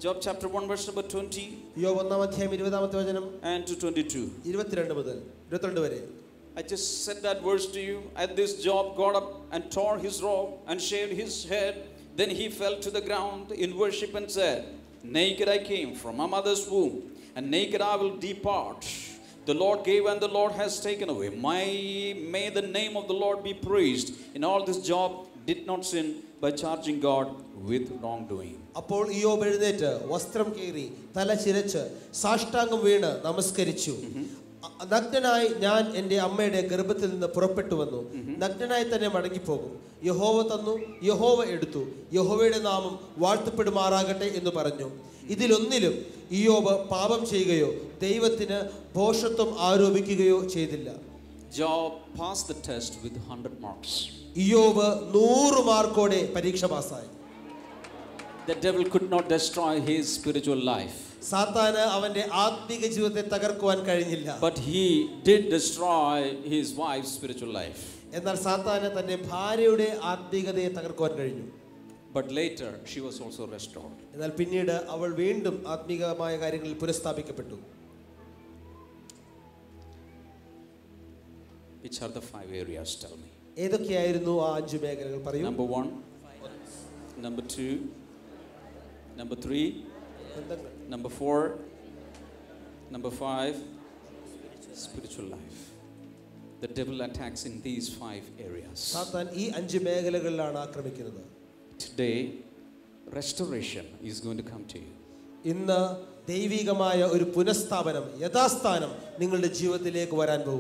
Job chapter 1, verse number 20 യോ ഒന്നാം അധ്യായം ഇരുപതാമത്തെ വചനം and to 22. ഇരുപത്തിരണ്ട് മുതൽ ഇരുപത്തിരണ്ട് വരെ I just said that verse to you. At this Job got up and tore his robe and shaved his head. Then he fell to the ground in worship and said, Naked I came from my mother's womb, and naked I will depart. The Lord gave and the Lord has taken away. My, may the name of the Lord be praised. In all this Job did not sin by charging God with wrongdoing. അപ്പോൾ ഇയോബ് എഴുന്നേറ്റ് വസ്ത്രം കീറി തല ചിരച്ച് സാഷ്ടാംഗം വീണ് നമസ്കരിച്ചു. നഗ്നനായി ഞാൻ എന്റെ അമ്മയുടെ ഗർഭത്തിൽ നിന്ന് പുറപ്പെട്ടു വന്നു. നഗ്നനായി തന്നെ മടങ്ങിപ്പോകും. യഹോവ തന്നു യഹോവ എടുത്തു. യഹോവയുടെ നാമം വാഴ്ത്തപ്പെടുമാറാകട്ടെ എന്ന് പറഞ്ഞു. ഇതിലൊന്നിലും ഇയോബ് പാപം ചെയ്യുകയോ ദൈവത്തിന് ഭോഷത്വം ആരോപിക്കുകയോ ചെയ്തില്ല. Job passed the test with 100 marks. Iyob നൂറ് മാർക്കോടെ പരീക്ഷ പാസ്സായി The devil could not destroy his spiritual life, സാത്താന് അവന്റെ ആത്മീക ജീവിതത്തെ തകർക്കുവാൻ കഴിഞ്ഞില്ല but he did destroy his wife's spiritual life. എന്നാൽ സാത്താന് തന്റെ ഭാര്യയുടെ ആത്മീകതയെ തകർക്കുവാൻ കഴിഞ്ഞു But later, she was also restored. എന്നാൽ പിന്നീട് അവൾ വീണ്ടും ആത്മീകമായ കാര്യങ്ങളിൽ പുനഃസ്ഥാപിക്കപ്പെട്ടു Which are the five areas? Tell me. ഏതൊക്കെയായിരുന്നു ആ അഞ്ചു മേഖലകൾ പറയൂ Number one, number two, number three, ബന്ധങ്ങൾ number four, number five, spiritual life. The devil attacks in these five areas. സാത്താൻ ഈ അഞ്ച് മേഖലകളിലാണ് ആക്രമിക്കുന്നത് Today, restoration is going to come to you. ഇന്ന് ദൈവികമായ ഒരു പുനഃസ്ഥാപനം യഥാസ്ഥാനം നിങ്ങളുടെ ജീവിതത്തിലേക്ക് വരാൻ പോകും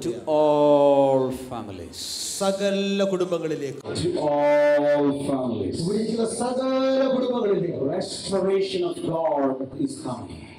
സകല കുടുംബങ്ങളിലേക്ക്. സകല കുടുംബങ്ങളിലേക്ക്.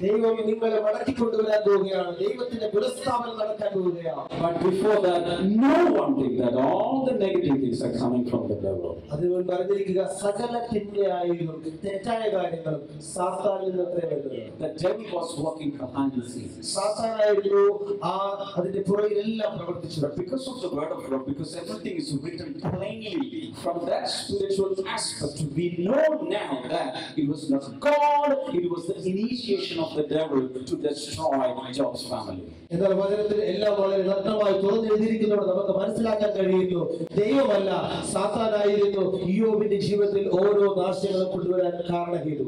Restoration of God is coming. ദൈവം നിങ്ങളെ മടക്കിക്കൊണ്ടുവരാൻ പോവുകയാണ് ദൈവത്തിന്റെ പുനഃസ്ഥാപനം നടക്കാൻ പോവുകയാണ് But before that, no one think that all the negative things are coming from the devil. അതിന് പറഞ്ഞിരിക്കുക സകല തിന്മയായും തെറ്റായ കാര്യങ്ങളും സാത്താനിൽ നിന്ന് അത്രേ വരുന്നത് The devil was working behind the scenes. സാത്താനായിരുന്നു ആ അതിന്റെ പുറകിലെല്ലാം പ്രവർത്തിച്ചത് But because of the word of God, because everything is written plainly from that spiritual aspect, we know now that it was not God, it was the initiation of the devil to destroy Job's family. എന്നാൽ വചനത്തിൽ എല്ലാം വളരെ നഗ്നമായി തുറന്നെഴുതിയിരിക്കുന്നതോടെ നമുക്ക് മനസ്സിലാക്കാൻ കഴിയുന്നു ദൈവമല്ല സാത്താനായിരുന്നു ഇയോബിന്റെ ജീവിതത്തിൽ ഓരോ നാശങ്ങളും കൊണ്ടുവരാൻ കാരണഹേതു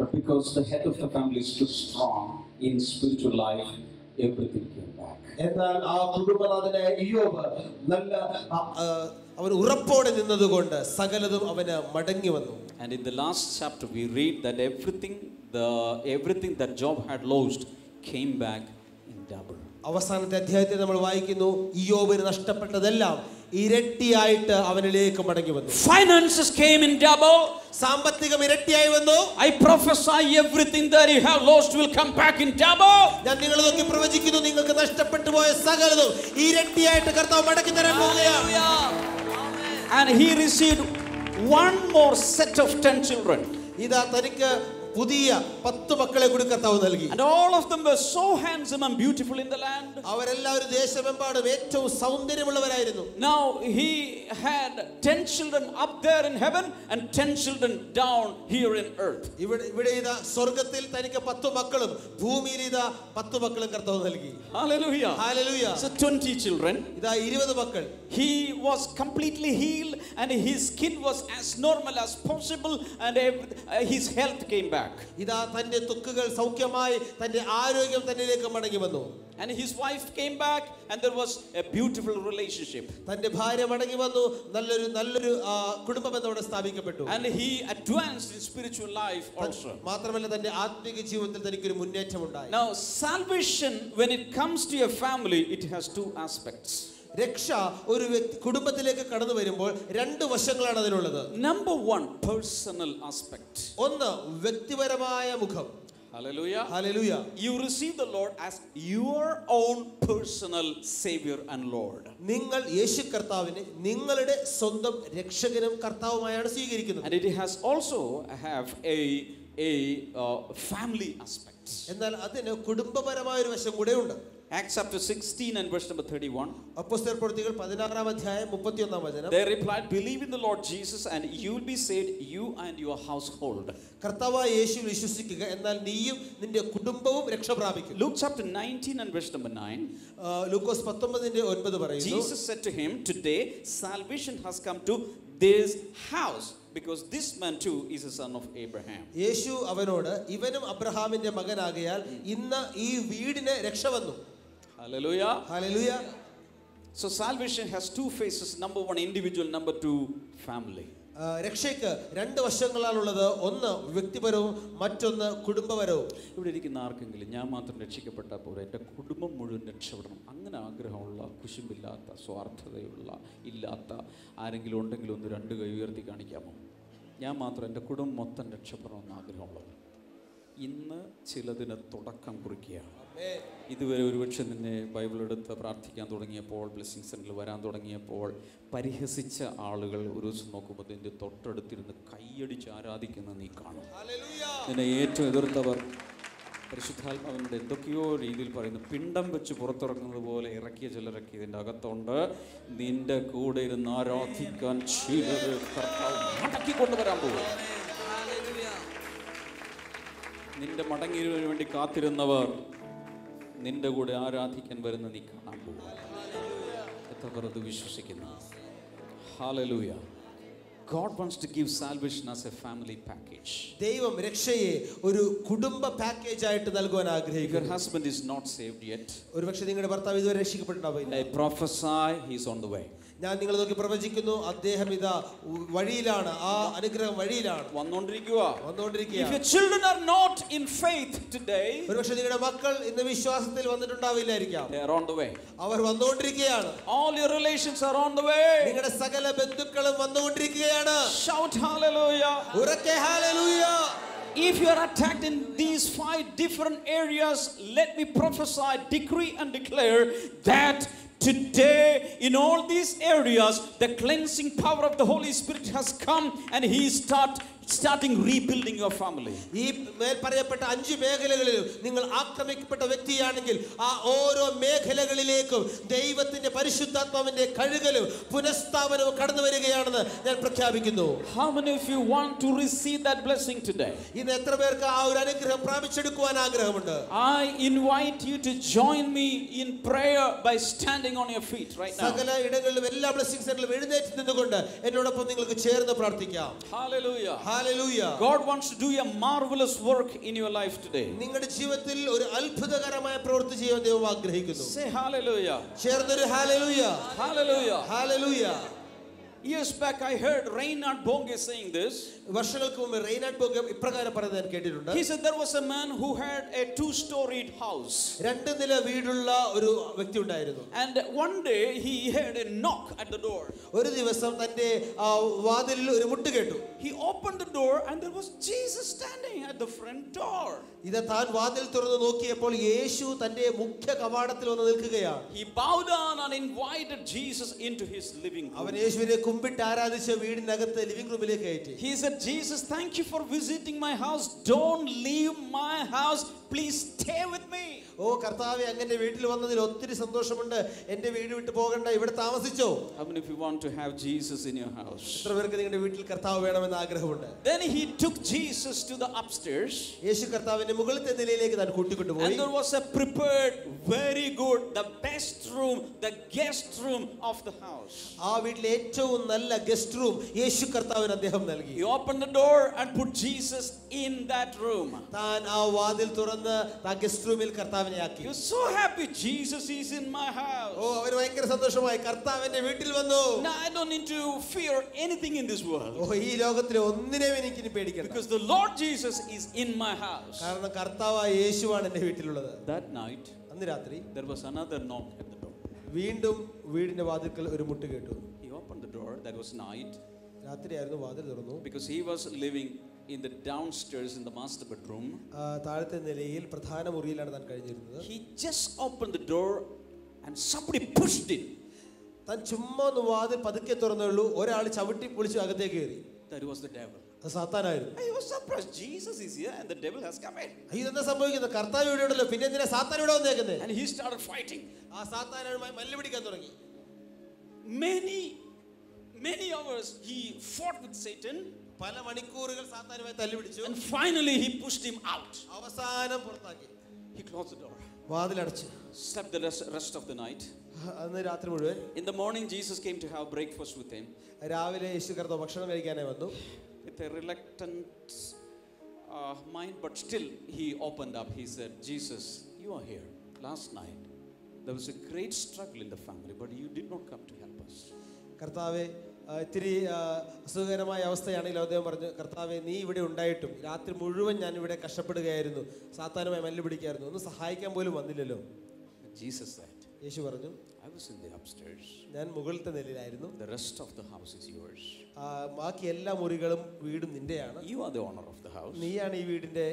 But because the head of the family stood strong in spiritual life, everything came back. എന്നാൽ ആ കുടുംബനാഥനായ ഇയോബ് നല്ല ആ, ആ, അവൻ ഉറപ്പോടെ നിന്നതുകൊണ്ട് സകലതും അവന് മടങ്ങി വന്നു And in the last chapter, we read that everything, the everything that Job had lost came back in double. അവസാനത്തെ അധ്യായത്തിൽ നമ്മൾ വായിക്കുന്നു ഇയോബിന് നഷ്ടപ്പെട്ടതെല്ലാം ഇരട്ടിയായിട്ട് അവനിലേക്ക് മടങ്ങി വന്നു Finances came in double. സാമ്പത്തികം ഇരട്ടിയായി വന്നു I prophesy everything that you have lost will come back in double. ഞാൻ നിങ്ങൾ നോക്കി പ്രവചിക്കുന്നു നിങ്ങൾക്ക് നഷ്ടപ്പെട്ടു പോയ സകലതും ഇരട്ടിയായിട്ട് കർത്താവ് മടക്കി തരാൻ പോവുകയാണ് And he received one more set of 10 children. ഇതാ തനിക്ക് പുതിയ പത്ത് മക്കളെ കൂടി കർത്താവ് നൽകി And all of them were so handsome and beautiful in the land. അവരെല്ലാവരും ദേശമെമ്പാടും ഏറ്റവും സൗന്ദര്യമുള്ളവരായിരുന്നു Now he had 10 children up there in heaven and 10 children down here in earth. ഇവിടെ ഇവിടെ ഇതാ സ്വർഗത്തിൽ തനിക്ക് പത്ത് മക്കളും ഭൂമിയിൽ ഇതാ പത്ത് മക്കളും കർത്താവ് നൽകി Hallelujah. Hallelujah So 20 children. ഇതാ ഇരുപത് മക്കൾ He was completely healed and his skin was as normal as possible and ev- uh, his health came back. ഇതാ തന്റെ ത്വക്കുകൾ സൗഖ്യമായി തന്റെ ആരോഗ്യം തന്നിലേക്ക് മടങ്ങി വന്നു And his wife came back and there was a beautiful relationship. തന്റെ ഭാര്യ മടങ്ങി വന്നു നല്ലൊരു നല്ലൊരു ആ, കുടുംബ ബന്ധം അവിടെ സ്ഥാപിക്കപ്പെട്ടു And he advanced in spiritual life also. മാത്രമല്ല തന്റെ ആത്മീക ജീവിതത്തിൽ തനിക്കൊരു മുന്നേറ്റം ഉണ്ടായി Now, salvation, when it comes to your family, it has two aspects. രക്ഷ ഒരു വ്യക്തി കുടുംബത്തിലേക്ക് കടന്നു വരുമ്പോൾ രണ്ട് വശങ്ങളാണ് അതിനുള്ളത് നമ്പർ വൺ പേഴ്സണൽ ആസ്പെക്ട് ഒന്ന് വ്യക്തിപരമായ മുഖം Hallelujah. Hallelujah You receive the Lord as your own personal Savior and Lord. നിങ്ങൾ യേശു കർത്താവിനെ നിങ്ങളുടെ സ്വന്തം രക്ഷകനും കർത്താവുമായാണ് സ്വീകരിക്കുന്നത് And it has also have a, a uh, family aspect. എന്നാൽ അതിന് കുടുംബപരമായ ഒരു വശം കൂടെ ഉണ്ട് Acts chapter 16 and verse number 31. അപ്പോസ്തല പ്രവൃത്തികൾ പതിനാറാം അധ്യായം മുപ്പത്തിയൊന്നാം വചനം They replied, Believe in the Lord Jesus, and you will be saved, you and your household. കർത്താവായ യേശു വിശ്വസിക്കുക എന്നാൽ നീയും നിന്റെ കുടുംബവും രക്ഷ പ്രാപിക്കും Luke chapter 19 and verse number 9. ആ, ലൂക്കോസ് പത്തൊമ്പതിന്റെ ഒൻപത് പറയുന്നു Jesus said to him, Today salvation has come to this house, because this man too is a son of Abraham. യേശു അവനോട് ഇവനും അബ്രഹാമിന്റെ മകനാകയാൽ ഇന്ന് ഈ വീടിന് രക്ഷ വന്നു Hallelujah. So salvation has two phases. Number one, individual, number two, family. ആ, രക്ഷയ്ക്ക് രണ്ട് വശങ്ങളാണുള്ളത് ഒന്ന് വ്യക്തിപരവും മറ്റൊന്ന് കുടുംബപരവും. ഇവിടെ ഇരിക്കുന്ന ആർക്കെങ്കിലും ഞാൻ മാത്രം രക്ഷിക്കപ്പെട്ടാൽ പോരെ. എന്റെ കുടുംബം മുഴുവൻ രക്ഷപ്പെടണം. അങ്ങനെ ആഗ്രഹമുള്ള കുശുമ്പില്ലാത്ത സ്വാർത്ഥതയുള്ള ഇല്ലാത്ത ആരെങ്കിലും ഉണ്ടെങ്കിൽ ഒന്ന് രണ്ട് കൈ ഉയർത്തി കാണിക്കാമോ? ഞാൻ മാത്രം എന്റെ കുടുംബം മൊത്തം രക്ഷപ്പെടണമെന്ന് ആഗ്രഹമുള്ളത്. ഇന്ന് ചിലതിന് തുടക്കം കുറിക്കുകയാണ്. ഇതുവരെ ഒരുപക്ഷെ നിന്നെ ബൈബിൾ എടുത്ത് പ്രാർത്ഥിക്കാൻ തുടങ്ങിയപ്പോൾ ബ്ലെസ്സിങ് സെന്ററിൽ വരാൻ തുടങ്ങിയപ്പോൾ പരിഹസിച്ച ആളുകൾ ഒരു ദിവസം നോക്കുമ്പോൾ നിന്റെ തൊട്ടടുത്തിരുന്ന് കൈയടിച്ച് ആരാധിക്കുന്ന നീ കാണും. നിന്നെ ഏറ്റവും എതിർത്തവർ പരിശുദ്ധാത്മാവിനോട് എന്തൊക്കെയോ രീതിയിൽ പറയുന്നു. പിണ്ടം വെച്ച് പുറത്തിറങ്ങുന്നത് പോലെ ഇറക്കിയ ചിലരൊക്കെ ഇതിന്റെ അകത്തുണ്ട്. നിന്റെ കൂടെ ഇരുന്ന് ആരാധിക്കാൻ ചിലർ കർത്താവ് മടക്കി കൊണ്ടുവരാൻ പോകും. നിന്റെ മടങ്ങിയതിനു വേണ്ടി കാത്തിരുന്നവർ നിന്റെ കൂടെ ആരാധിക്കാൻ വരുന്ന നീ കാണാൻ പോകും എത്ര പേർ അത് വിശ്വസിക്കുന്നു. Hallelujah God wants to give salvation as a family package ദൈവം രക്ഷയെ ഒരു കുടുംബ പാക്കേജ് ആയിട്ട് നൽകുവാൻ ആഗ്രഹിക്കുന്നു. Your husband is not saved yet. ഒരുപക്ഷേ നിങ്ങളുടെ ഭർത്താവ് ഇതുവരെ രക്ഷിക്കപ്പെട്ടിട്ടുണ്ടാവില്ല. I prophesy he is on the way. ഞാൻ നിങ്ങളെ നോക്കി പ്രവചിക്കുന്നു അദ്ദേഹം ഇതാ ഉ- വഴിയിലാണ് ആ അനുഗ്രഹം വഴിയിലാണ് വന്നുകൊണ്ടിരിക്കുക if വന്നുകൊണ്ടിരിക്കുകയാണ് your children are not in faith today ഒരുപക്ഷെ നിങ്ങളുടെ മക്കൾ ഇന്ന് വിശ്വാസത്തിൽ വന്നിട്ടുണ്ടാവില്ലായിരിക്കാം they are on the way അവർ വന്നുകൊണ്ടിരിക്കുകയാണ് all your relations are on the way നിങ്ങളുടെ സകല ബന്ധുക്കളും വന്നുകൊണ്ടിരിക്കുകയാണ് shout hallelujah ഉറക്കെ hallelujah If you are attacked in these five different areas, let me prophesy, decree, and declare that today, in all these areas, the cleansing power of the Holy Spirit has come and He start, starting rebuilding your family. ഈ മേൽ പറയപ്പെട്ട അഞ്ച് മേഖലകളിലും നിങ്ങൾ ആക്രമിക്കപ്പെട്ട വ്യക്തിയാണെങ്കിൽ ആ ഓരോ മേഖലകളിലേക്കും ദൈവത്തിന്റെ പരിശുദ്ധാത്മാവിന്റെ കഴുകലും പുനഃസ്ഥാപനവും കടന്നു വരികയാണെന്ന് ഞാൻ പ്രഖ്യാപിക്കുന്നു How many of you want to receive that blessing today? ഇന്ന് എത്ര പേർക്ക് ആ ഒരു അനുഗ്രഹം പ്രാപിച്ചെടുക്കുവാൻ ആഗ്രഹമുണ്ട് I invite you to join me in prayer by standing on your feet right now. സകല ഇടങ്ങളിലും എല്ലാ ബ്ലെസ്സിംഗ് സെന്ററിലും എഴുന്നേറ്റ് നിന്നുകൊണ്ട് എന്നോടൊപ്പം നിങ്ങൾക്ക് ചേർന്ന് പ്രാർത്ഥിക്കാം Hallelujah. Hallelujah. God wants to do a marvelous work in your life today. നിങ്ങളുടെ ജീവിതത്തിൽ ഒരു അത്ഭുതകരമായ പ്രവൃത്തി ചെയ്യാൻ ദൈവം ആഗ്രഹിക്കുന്നു. Say hallelujah. ചേർന്നൊരു hallelujah. Hallelujah. Hallelujah. Years back, I heard Reinhard Bonnke saying this. He said there was a man who had a two-storied house. And one day he heard a knock at the door. ഒരു ദിവസം തന്റെ വാതിലിൽ ഒരു He opened the door and there was Jesus standing at the front door. ഇത് താൻ വാതിൽ തുറന്ന് നോക്കിയപ്പോൾ യേശു തന്റെ മുഖ്യ കവാടത്തിൽ വന്ന് നിൽക്കുകയാണ് He bowed down and invited Jesus into his living room. അവൻ യേശുവിനെ കുമ്പിട്ട് ആരാധിച്ച വീടിനകത്ത് ലിവിംഗ് റൂമിലേക്ക് കയറ്റി He said, Jesus, thank you for visiting my house. Don't leave my house. Please stay with me. ഓ കർത്താവെ അങ്ങനെ വീട്ടിൽ വന്നതിൽ ഒത്തിരി സന്തോഷമുണ്ട് എന്റെ വീട് വിട്ട് പോകണ്ട ഇവിടെ താമസിച്ചോ How many of you want to have Jesus in your house? എത്ര പേർക്ക് നിങ്ങളുടെ വീട്ടിൽ കർത്താവ് വേണമെന്ന് ആഗ്രഹമുണ്ട് Then he took Jesus to the upstairs, യേശു കർത്താവിനെ മുകളിലത്തെ നിലയിലേക്ക് താൻ കൂട്ടിക്കൊണ്ടുപോയി and there was a prepared, very good, the best room, the guest room of the house. ആ വീട്ടിലെ ഏറ്റവും നല്ല ഗസ്റ്റ് റൂം യേശു കർത്താവിന് അദ്ദേഹം നൽകി He opened the door and put Jesus in that room. താൻ ആ വാതിൽ തുറന്ന് ആ ഗസ്റ്റ് റൂമിൽ കർത്താവിനെ ആക്കി He was so happy. Jesus is in my oh house. അവന് ഭയങ്കര സന്തോഷമായി കർത്താവിന്റെ വീട്ടിൽ വന്നു Now I don't need to fear anything in this world ഓ ഈ ലോകത്തിലെ ഒന്നിനെയും എനിക്ക് ഇനി പേടിക്കണം because the Lord Jesus is in my house. കാരണം കർത്താവായ യേശുവാണ് എന്റെ വീട്ടിലുള്ളത് That night, അന്ന് രാത്രി there was another knock at the door. വീണ്ടും വീടിന്റെ വാതിൽക്കൽ ഒരു മുട്ട് കേട്ടു He opened the door. That was night രാത്രിയായിരുന്നു വാതിൽ തുറന്നു because he was living in the downstairs in the master bedroom. ആ, താഴത്തെ നിലയിൽ പ്രധാന മുറിയിലാണ് താൻ കഴിഞ്ഞിരുന്നത് He just opened the door and somebody pushed it. താൻ ചുമ്മാ ഒന്ന് വാതിൽ പതുക്കെ തുറന്നേ ഉള്ളൂ ഒരാൾ ചവിട്ടി പൊളിച്ച് അകത്തേക്ക് കയറി That was the devil. അത് സാത്താനായിരുന്നു I was surprised. Jesus is here and the devil has come in. അയ്യോ, ഇതെന്താ സംഭവിക്കുന്നത് കർത്താവ് ഇവിടെ ഉണ്ടല്ലോ പിന്നെ എന്തിനാ സാത്താൻ ഇവിടെ വന്നേക്കുന്നത് And he started fighting. ആ സാത്താനുമായി മല്ല് പിടിക്കാൻ തുടങ്ങി Many, many hours he fought with Satan പല മണിക്കൂറുകൾ സാത്താനുമായി തല്ലു പിടിച്ചു and finally he pushed him out. അവസാനം പുറത്താക്കി He closed the door. വാതിലടച്ചു Slept the rest, rest of the night. അന്ന് രാത്രി മുഴുവൻ In the morning, Jesus came to have breakfast with him. രാവിലെ യേശു കർത്താവ് ഭക്ഷണം കഴിക്കാനായി വന്നു with a reluctant uh, mind, but still he opened up. He said, Jesus, you are here. Last night, there was a great struggle in the family, but you did not come to help us. കർത്താവെ ആ, ഇത്തിരി അസുഖകരമായ അവസ്ഥയാണെങ്കിലും അദ്ദേഹം പറഞ്ഞു കർത്താവെ നീ ഇവിടെ ഉണ്ടായിട്ടും രാത്രി മുഴുവൻ ഞാൻ ഇവിടെ കഷ്ടപ്പെടുകയായിരുന്നു. സാത്താനുമായി മല്ല് പിടിക്കായിരുന്നു. ഒന്ന് സഹായിക്കാൻ പോലും വന്നില്ലല്ലോ. ജീസസ് യേശു പറഞ്ഞു ഞാൻ മുകളിലത്തെ നിലയിലായിരുന്നു ബാക്കി എല്ലാ മുറികളും വീടും നിന്റെയാണ്. You are the owner of the house നീയാണ് ഈ വീടിന്റെ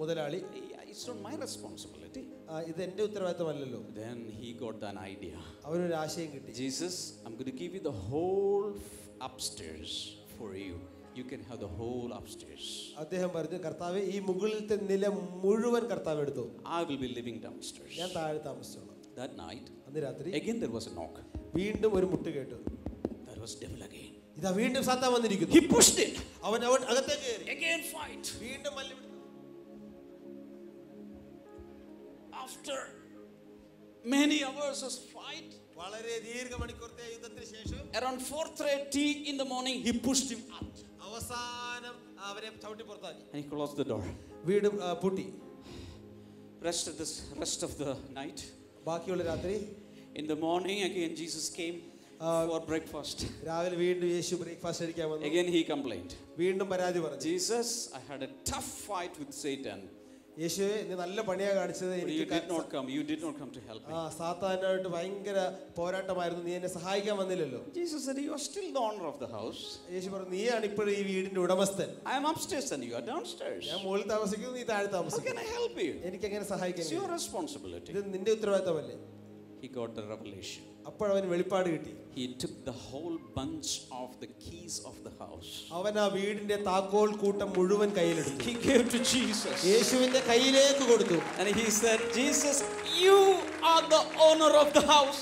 മുതലാളി. ഇറ്റ്സ് നോട്ട് മൈ റെസ്പോൺസിബിലിറ്റി ആ, ഇത് എന്റെ ഉത്തരവാദിത്തമല്ലല്ലോ Then he got an idea. അവനൊരു ആശയം കിട്ടി Jesus, I'm going to give you the whole f- upstairs for you. You can have the whole upstairs. അദ്ദേഹം പറഞ്ഞു കർത്താവ് ഈ മുകളിലത്തെ നില മുഴുവൻ കർത്താവ് എടുത്തു I will be living downstairs. ഞാൻ താഴെ താമസിച്ചോളാം That night, അന്ന് രാത്രി again there was a knock. വീണ്ടും ഒരു മുട്ട് കേട്ടു That was devil again. ഇതാ വീണ്ടും സാത്താൻ വന്നിരിക്കുന്നു He pushed it. അവൻ അവൻ അകത്തേക്ക് കയറി Again fight. വീണ്ടും മല്ലി After many hours of fight, വളരെ ദീർഘമണിക്കൂറത്തെ യുദ്ധത്തിന് ശേഷം around 4.30 in the morning, he pushed him out. അവസാനം അവരെ ചവിട്ടി പുറത്താക്കി And he closed the door. വീടും ആ, പൂട്ടി Rest of, this, rest of the night, ബാക്കിയുള്ള രാത്രി in the morning, again Jesus came for breakfast. രാവിലെ വീണ്ടും യേശു ബ്രേക്ക്ഫാസ്റ്റ് കഴിക്കാൻ വന്നു Again he complained. വീണ്ടും പരാതി പറഞ്ഞു Jesus, I had a tough fight with Satan. യേശുവെ നീ നല്ല പണിയാ കാണിച്ചത് But എനിക്ക് you did ക- not come. You did not come to help ആ me. സാത്താനായിട്ട് ഭയങ്കര പോരാട്ടമായിരുന്നു നീ എന്നെ സഹായിക്കാൻ വന്നില്ലല്ലോ Jesus said, You are still the owner of the house. യേശു പറഞ്ഞു നീയാണ് ഇപ്പോഴും ഈ വീടിന്റെ ഉടമസ്ഥൻ I am upstairs and you are downstairs. ഞാൻ മുകളിൽ താമസിക്കുന്നു നീ താഴെ How can താമസിക്കുന്നു I help you? എനിക്ക് എങ്ങനെ സഹായിക്കാൻ It's your കഴിയും? responsibility. ഇത് നിന്റെ ഉത്തരവാദിത്തമല്ലേ He got the revelation. അപ്പോഴവന് വെളിപ്പാട് കിട്ടി He took the whole bunch of the keys of the house. അവൻ ആ വീടിന്റെ താക്കോൽ കൂട്ടം മുഴുവൻ കയ്യിലെടുത്തു He gave to Jesus. യേശുവിന്റെ കയ്യിലേക്ക് കൊടുത്തു And he said, Jesus, you are the owner of the house.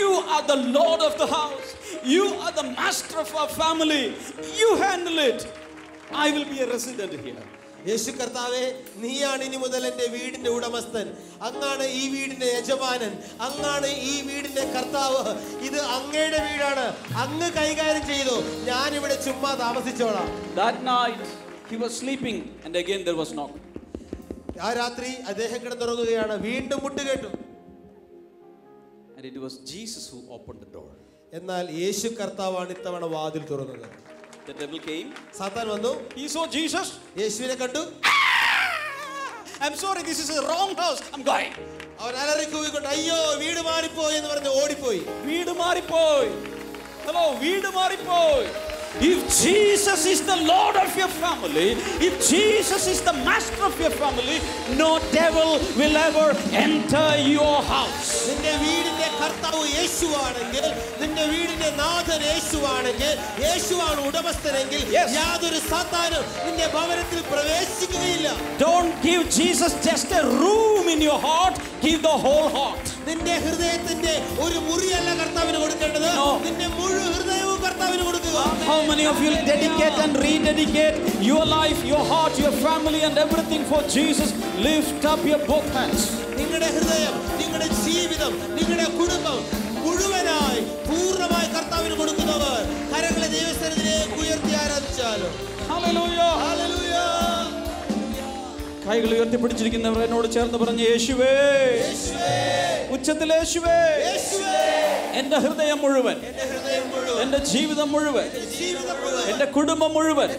You are the Lord of the house. You are the master of our family. You handle it. I will be a resident here. യേശു കർത്താവെ നീയാണ് ഇനി മുതൽ എന്റെ വീടിന്റെ ഉടമസ്ഥൻ. അങ്ങാണ് ഈ വീടിന്റെ യജമാനൻ. അങ്ങാണ് ഈ വീടിന്റെ കർത്താവ്. ഇത് അങ്ങയുടെ വീടാണ്. അങ്ങ് കൈകാര്യം ചെയ്തു. ഞാൻ ഇവിടെ ചുമ്മാ താമസിച്ചോളാം. That night, he was sleeping, and again there was knock. ആ രാത്രി അദ്ദേഹം കിടന്നുറങ്ങുകയാണ്. വീണ്ടും മുട്ട് കേട്ടു. And it was Jesus who opened the door. എന്നാൽ യേശു കർത്താവാണ് ഇത്തവണ വാതിൽ തുറന്നത്. The devil came. സാത്താൻ വന്നു He saw Jesus. യേശുവിനെ കണ്ടു I'm sorry, this is a wrong house. I'm going. അവൻ അലറി കൂവിക്കൊണ്ട് അയ്യോ വീട് മാറിപ്പോയി എന്ന് പറഞ്ഞ് ഓടിപ്പോയി വീട് മാറിപ്പോയി ഹലോ വീട് മാറിപ്പോയി If Jesus is the Lord of your family, if Jesus is the master of your family, no devil will ever enter your house. നിന്റെ വീടിന്റെ കർത്താവ് യേശുവാണെങ്കിൽ നിന്റെ വീടിന്റെ നാഥൻ യേശുവാണെങ്കിൽ യേശുവാണ് ഉടമസ്ഥനെങ്കിൽ Yes. യാതൊരു സാത്താനും നിന്റെ ഭവനത്തിൽ പ്രവേശിക്കുകയില്ല Don't give Jesus just a room in your heart, give the whole heart. നിന്റെ ഹൃദയത്തിന്റെ ഒരു മുറിയല്ല കർത്താവിന് കൊടുക്കേണ്ടത് No. നിന്റെ മുഴു ഹൃദയവും കർത്താവിന് കൊടുക്കുക How many of you will dedicate and rededicate your life, your heart, your family, and everything for Jesus? Lift up your both hands. നിങ്ങളുടെ ഹൃദയം നിങ്ങളുടെ ജീവിതം നിങ്ങളുടെ കുടുംബം മുഴുവനായി പൂർണ്ണമായി കർത്താവിന് കൊടുക്കുന്നവർ കരങ്ങളെ ദൈവസ്ഥലത്തിലേക്ക് ഉയർത്തി ആരാധിച്ചാലും Hallelujah. ഹല്ലേലൂയ. കൈകൾ ഉയർത്തിപ്പിടിച്ചിരിക്കുന്നവർ എന്നോട് ചേർന്ന് പറഞ്ഞ യേശുവേ ഉച്ചത്തിൽ യേശുവേ എന്റെ ഹൃദയം മുഴുവൻ എന്റെ ജീവിതം മുഴുവൻ എന്റെ കുടുംബം മുഴുവൻ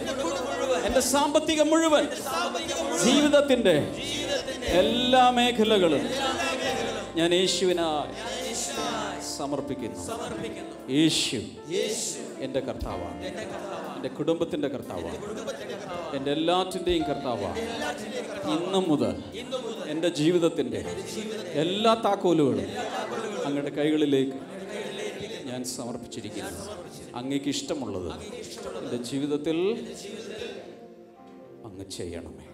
എന്റെ സാമ്പത്തികം മുഴുവൻ ജീവിതത്തിന്റെ എല്ലാ മേഖലകളും ഞാൻ യേശുവിനായി സമർപ്പിക്കുന്നു. യേശു എന്റെ കർത്താവാണ്. എന്റെ കുടുംബത്തിന്റെ കർത്താവാണ്. എന്റെ എല്ലാറ്റിന്റെയും കർത്താവാണ്. ഇന്നു മുതൽ എന്റെ ജീവിതത്തിന്റെ എല്ലാ താക്കോലുകളും അങ്ങയുടെ കൈകളിലേക്ക് ഞാൻ സമർപ്പിച്ചിരിക്കുന്നു. അങ്ങേക്ക് ഇഷ്ടമുള്ളത് എന്റെ ജീവിതത്തിൽ അങ്ങ് ചെയ്യണമേ.